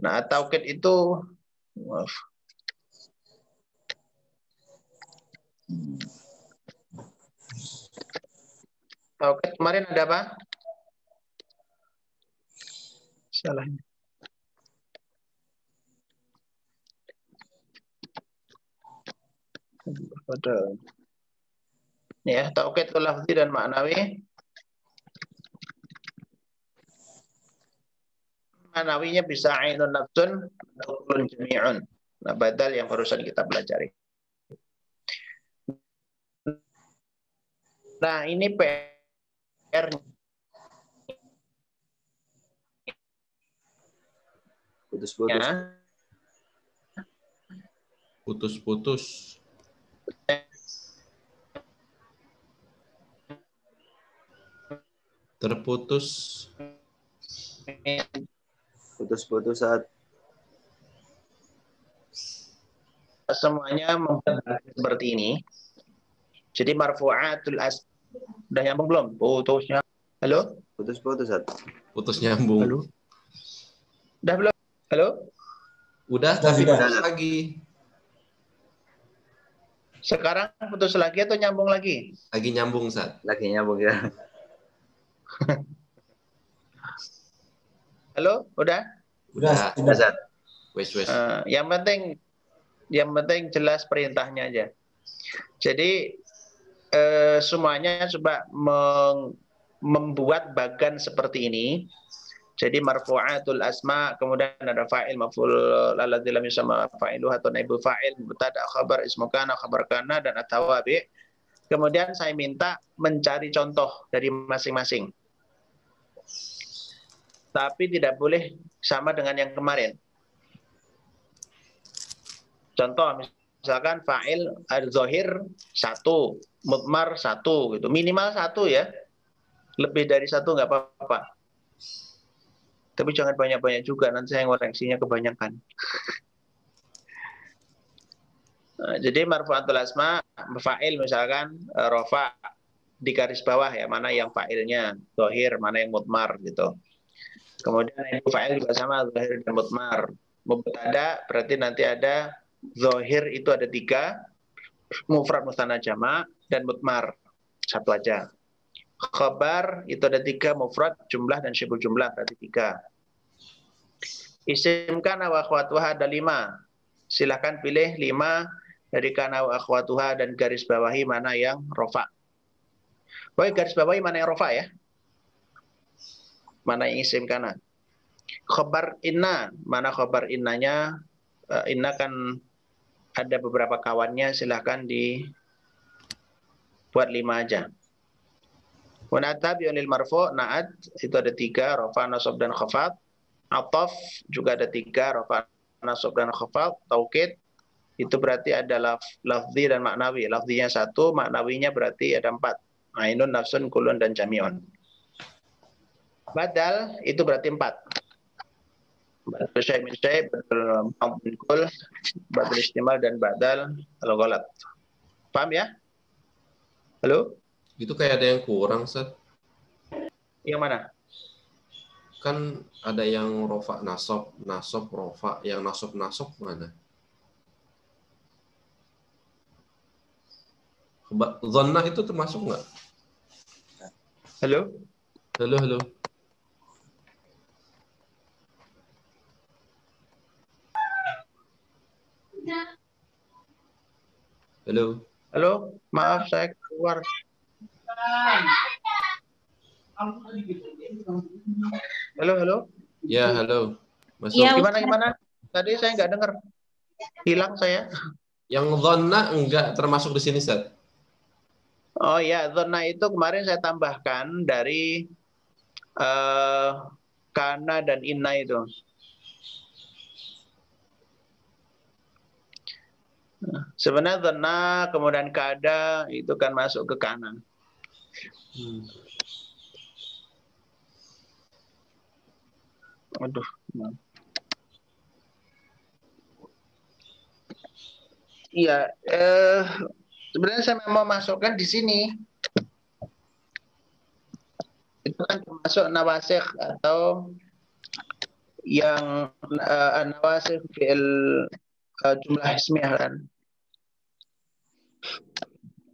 Nah, taukid itu maaf, Oke, kemarin ada apa? Salahnya. Pada ya, taukid lafzi dan maknawi. Manawinya bisa ainun nafsun, kulun jami'un. Nah, badal yang barusan kita pelajari. Nah, ini PR Putus-putus. nya Putus-putus. Terputus. Putus-putus saat semuanya membuat seperti ini. Jadi marfu'atul as udah nyambung belum? Putusnya. Halo? putus-putus saat Putus nyambung. Halo? Udah belum? Halo? Udah, Udah, tapi putus lagi. Sekarang putus lagi atau nyambung lagi? Lagi nyambung, Sat. lagi nyambung ya. Halo? Udah? Udah, Udah sudah. saat Wes, wes. Eh, yang penting yang penting jelas perintahnya aja. Jadi eh, semuanya coba meng- membuat bagan seperti ini. Jadi marfu'atul asma, kemudian ada fa'il maf'ul alladzi lam yusamma fa'iluhu atau naibul fa'il, mubtada khabar ismu kana khabar kana dan atawabi. Kemudian saya minta mencari contoh dari masing-masing. Tapi tidak boleh sama dengan yang kemarin. Contoh misalkan fa'il al-zahir satu, mutmar satu gitu. Minimal satu ya. Lebih dari satu nggak apa-apa. Tapi jangan banyak-banyak juga, nanti saya ngoreksinya kebanyakan. Nah, jadi marfu'atul asma, fa'il misalkan, eh, rofa, di garis bawah ya, mana yang fa'ilnya, dohir, mana yang mutmar gitu. Kemudian yang fa'il juga sama, dohir dan mutmar. Mubtada berarti nanti ada dohir itu ada tiga, mufrad mustana jama dan mutmar satu aja. Khabar itu ada tiga, mufrad, jumlah dan syibul jumlah berarti tiga. Isim kana wa ada lima. Silahkan pilih lima dari kana wa akhwatuha dan garis bawahi mana yang rofa. Baik, garis bawahi mana yang rofa ya? Mana yang isim kana? Khobar inna, mana khobar innanya? Uh, inna kan ada beberapa kawannya, silahkan dibuat lima aja. Wanata bionil marfu naat itu ada tiga, rofa, nasob dan khafat. Atof juga ada tiga, rofa, nasob dan khafat. Taukid itu berarti ada laf, lafzi dan maknawi. Lafzinya satu, maknawinya berarti ada empat. Ainun, nafsun, kulun, dan jami'un. Badal itu berarti empat. Badal syai min syai, badal ma'bun kul, badal istimal, dan badal al-ghalat. Paham ya? Halo? Itu kayak ada yang kurang, Seth. Yang mana? Kan ada yang rofa nasob, nasob rofa, yang nasob nasob mana? Zonnah itu termasuk nggak? Halo? Halo, halo. Halo. Halo? Maaf, saya keluar. Halo, halo? Ya, halo. Masuk. Iya. Gimana, gimana? Tadi saya nggak dengar. Hilang saya. Yang zonna enggak termasuk di sini, Seth. Oh ya, zona itu kemarin saya tambahkan dari eh kana dan inna itu. Nah, Sebenarnya zona kemudian kada itu kan masuk ke kanan. Hmm. Aduh. Iya, eh, sebenarnya saya mau masukkan di sini. Itu kan termasuk nawasikh atau yang uh, nawasikh fi'il uh, jumlah ismiyah kan.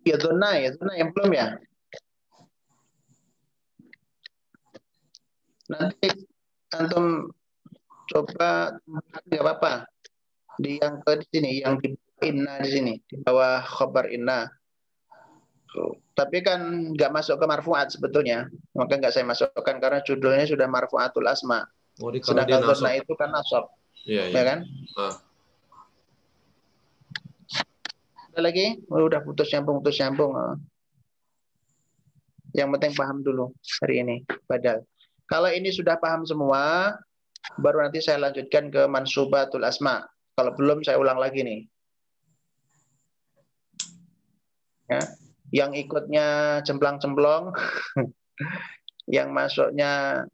Ya zona ya, zona yang belum ya. Nanti antum coba nggak apa-apa. Di yang ke di sini yang di inna di sini di bawah khabar inna. Tapi kan nggak masuk ke marfuat sebetulnya. Maka nggak saya masukkan karena judulnya sudah marfuatul asma. Oh, di sedangkan zona itu kan nasab Iya, iya. ya kan? Ah. ada lagi? Oh, udah putus nyambung putus nyambung. Oh. yang penting paham dulu hari ini badal kalau ini sudah paham semua baru nanti saya lanjutkan ke mansubatul asma. Kalau belum saya ulang lagi nih. Ya yang ikutnya cemplang-cemplong yang masuknya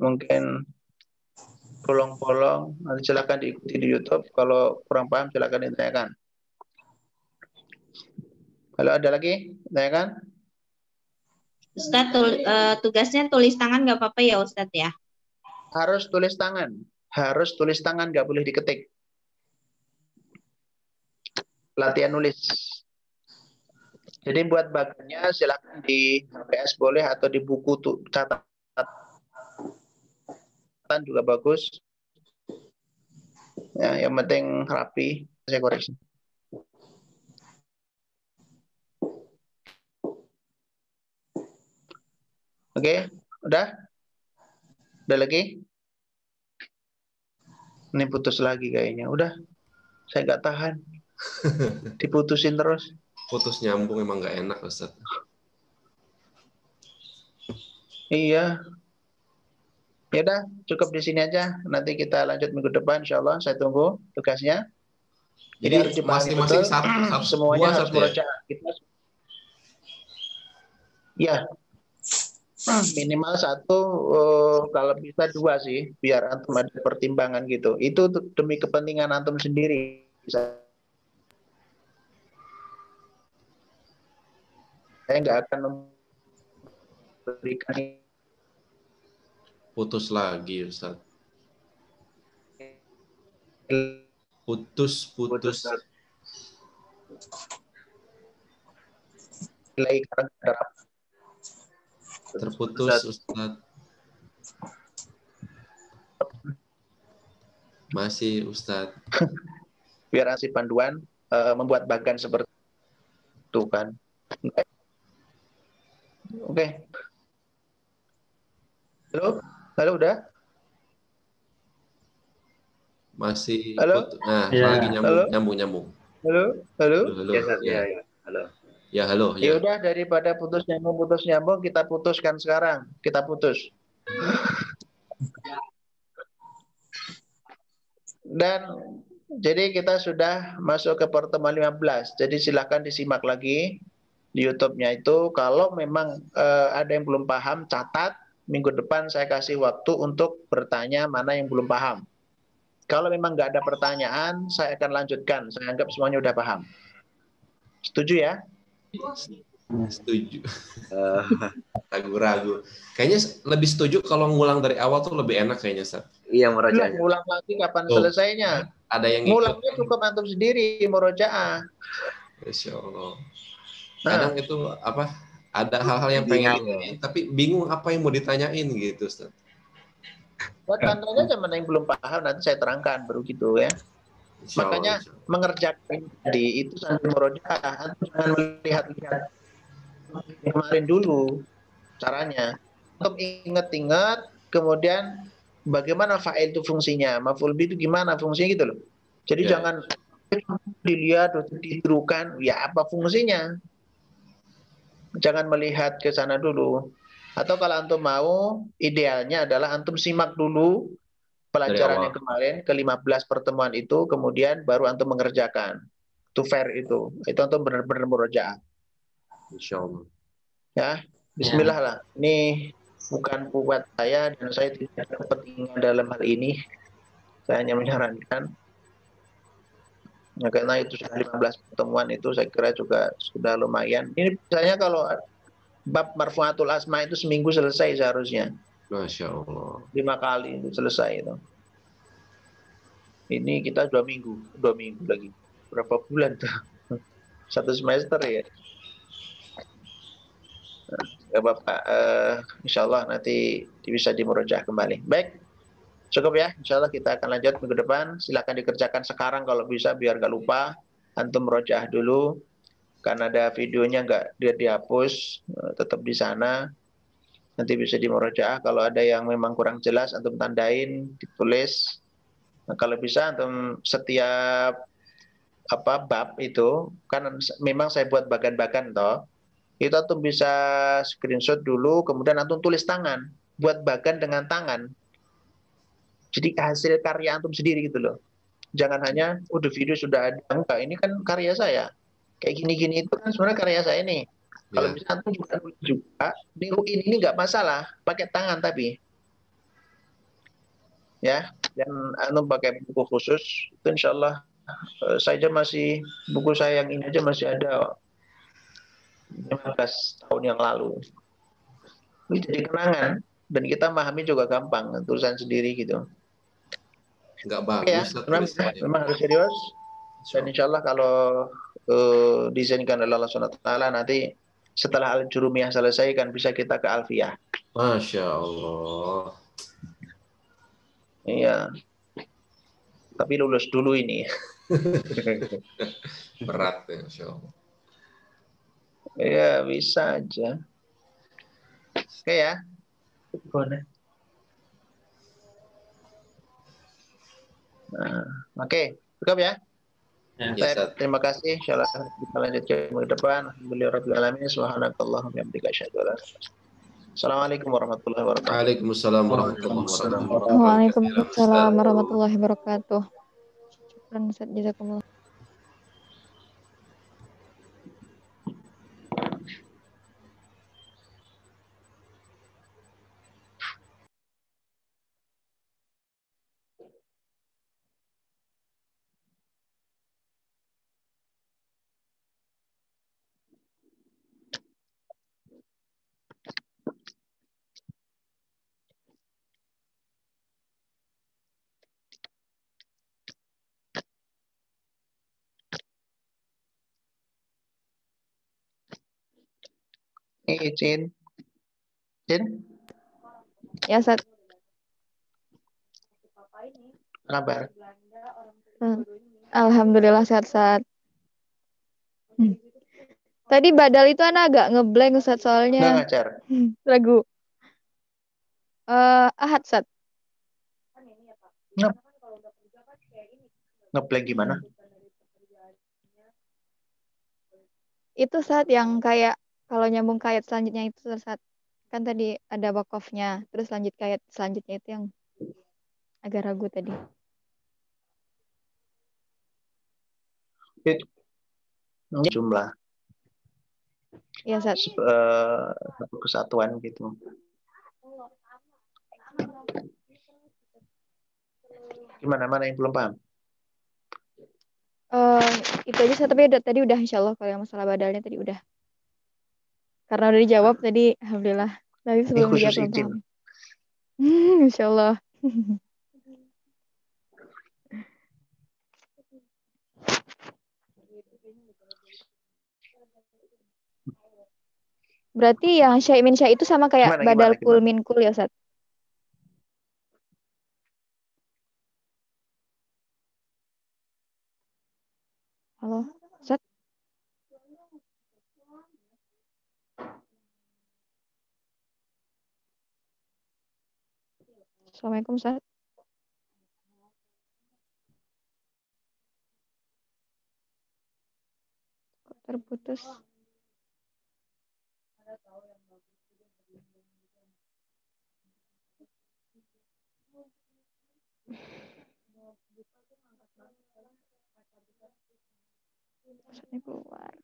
mungkin bolong-bolong. Nanti silakan diikuti di YouTube. Kalau kurang paham silakan ditanyakan. Kalau ada lagi? Tanyakan Ustadz tul- eh, tugasnya tulis tangan nggak apa-apa ya Ustadz ya? harus tulis tangan. Harus tulis tangan nggak boleh diketik. Latihan nulis. Jadi buat bagannya silakan di HPS boleh atau di buku catatan juga bagus. Ya yang penting rapi saya koreksi oke udah udah lagi ini putus lagi kayaknya udah saya nggak tahan diputusin terus Putus nyambung emang nggak enak, Ustaz. Iya. Ya udah, cukup di sini aja. Nanti kita lanjut minggu depan, insya Allah. Saya tunggu tugasnya. Ini Jadi harus dipahami betul. satu, satu Semuanya harus ya? Kita Ya. Hmm, Minimal satu, eh, kalau bisa dua sih, biar antum ada pertimbangan gitu. Itu demi kepentingan antum sendiri. Bisa. saya nggak akan memberikan Putus lagi, Ustaz. Putus, putus. nilai karena Terputus, Ustaz. Masih, Ustaz. biar ngasih panduan eh, membuat bagan seperti itu kan. Oke. Oke. Halo? Halo udah? Masih Halo? putus. Nah, Iya. lagi nyambung, Halo? nyambung, nyambung. Halo? Halo? Halo, halo. Ya, Ustaz. Ya, Ya, ya. Halo. Ya, halo. Ya udah daripada putus nyambung putus nyambung kita putuskan sekarang. Kita putus. Dan jadi kita sudah masuk ke pertemuan 15. Jadi silakan disimak lagi di YouTube-nya itu. Kalau memang eh, ada yang belum paham, catat. Minggu depan saya kasih waktu untuk bertanya mana yang belum paham. Kalau memang nggak ada pertanyaan, saya akan lanjutkan. Saya anggap semuanya udah paham. Setuju ya? Setuju. Eh, Ragu-ragu. Kayaknya lebih setuju kalau ngulang dari awal tuh lebih enak kayaknya, Ustaz. iya merajaannya. ngulang lagi kapan Oh. selesainya. Ada yang ikut. Ngulangnya cukup antum sendiri murojaah. Insya Allah. Nah, Kadang itu apa? Ada hal-hal yang pengen Bingung. ditanyain, tapi bingung apa yang mau ditanyain gitu, Ustaz. buat contohnya zaman yang belum paham nanti saya terangkan baru gitu ya. Insya Allah, Makanya insya Allah. mengerjakan tadi itu sambil murojaah. Antum jangan melihat-lihat kemarin dulu caranya. Antum ingat-ingat kemudian bagaimana fa'il itu fungsinya, maf'ul bi itu gimana fungsinya gitu loh. Jadi Ya. jangan dilihat atau ditirukan, ya apa fungsinya? Jangan melihat ke sana dulu. Atau kalau antum mau, idealnya adalah antum simak dulu pelajaran awal. yang kemarin ke 15 pertemuan itu, kemudian baru antum mengerjakan. Itu fair itu. Itu antum benar-benar murojaah. Insya Allah. Ya, Bismillah lah. Ini bukan buat saya dan saya tidak ada kepentingan dalam hal ini. Saya hanya menyarankan. Ya, karena itu sudah 15 pertemuan itu saya kira juga sudah lumayan. Ini misalnya kalau bab marfuatul asma itu seminggu selesai seharusnya. Masya Allah. Lima kali itu selesai itu. Ini kita dua minggu, dua minggu lagi. Berapa bulan tuh? Satu semester ya. Ya Bapak, eh, insya Allah nanti bisa dimurojah kembali. Baik, cukup ya. Insya Allah kita akan lanjut minggu depan. Silakan dikerjakan sekarang kalau bisa biar gak lupa. Antum merojah dulu. Karena ada videonya nggak dia dihapus, eh, tetap di sana. Nanti bisa dimurojah. Kalau ada yang memang kurang jelas, antum tandain, ditulis. Nah, kalau bisa antum setiap apa bab itu kan memang saya buat bagan-bagan toh itu antum bisa screenshot dulu kemudian antum tulis tangan buat bagan dengan tangan jadi hasil karya antum sendiri gitu loh jangan hanya udah video sudah ada enggak ini kan karya saya kayak gini-gini itu kan sebenarnya karya saya nih kalau Ya. bisa antum juga juga niruin ini nggak masalah pakai tangan tapi. Ya dan antum pakai buku khusus itu insya Allah eh, saya aja masih buku saya yang ini aja masih ada 15 tahun yang lalu. Ini jadi kenangan dan kita memahami juga gampang tulisan sendiri gitu. Nggak Oke ya bagus. Ustaz, memang, memang harus serius. Dan insya Allah. kalau eh, diizinkan oleh Allah SWT nanti setelah al jurumiyah selesai kan bisa kita ke alfiyah. Masya Allah. iya. Tapi lulus dulu ini. Berat ya, Insya Allah. ya bisa aja. Oke ya. Boleh. Nah, oke. Cukup ya Ya. Terima kasih. Insyaallah kita lanjut ke minggu depan. Alhamdulillah rabbil alamin. Subhanakallahumma wa bihamdika asyhadu an la ilaha illa anta. Assalamualaikum warahmatullahi wabarakatuh. Waalaikumsalam warahmatullahi wabarakatuh. Waalaikumsalam warahmatullahi wabarakatuh. Syukran Ustaz jazakumullah. Eh, Cin. Cin, Ya, Ustaz. kabar? Hmm. Alhamdulillah sehat-sehat. Hmm. Tadi badal itu anak agak ngeblank Ustaz Nggak soalnya ngajar. ragu. Eh, Ahad Ustaz. Ngeblank gimana? Itu saat yang kayak kalau nyambung ke ayat selanjutnya itu saat kan tadi ada wakofnya, terus lanjut ke ayat selanjutnya itu yang agak ragu tadi. Itu jumlah Ya, Ustaz. se- eh, satu kesatuan gitu. Gimana mana yang belum paham? Eh, itu aja Ustaz, tapi udah, tadi udah insya Allah kalau yang masalah badalnya tadi udah. Karena udah dijawab tadi, alhamdulillah. Tapi sebelum belum paham. Hmm, insya Allah. Berarti yang syai min syai itu sama kayak Gimana, badal gimana, kul gimana? min kul ya, Ustaz? Halo, Ustaz? Assalamualaikum, Ustaz. Terputus? Ustaznya keluar.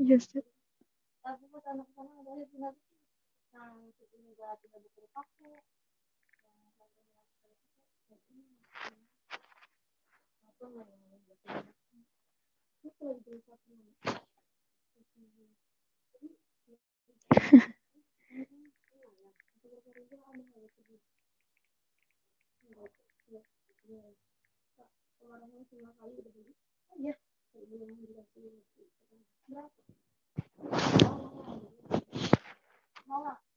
Iya, Ustaz. Vamos lá.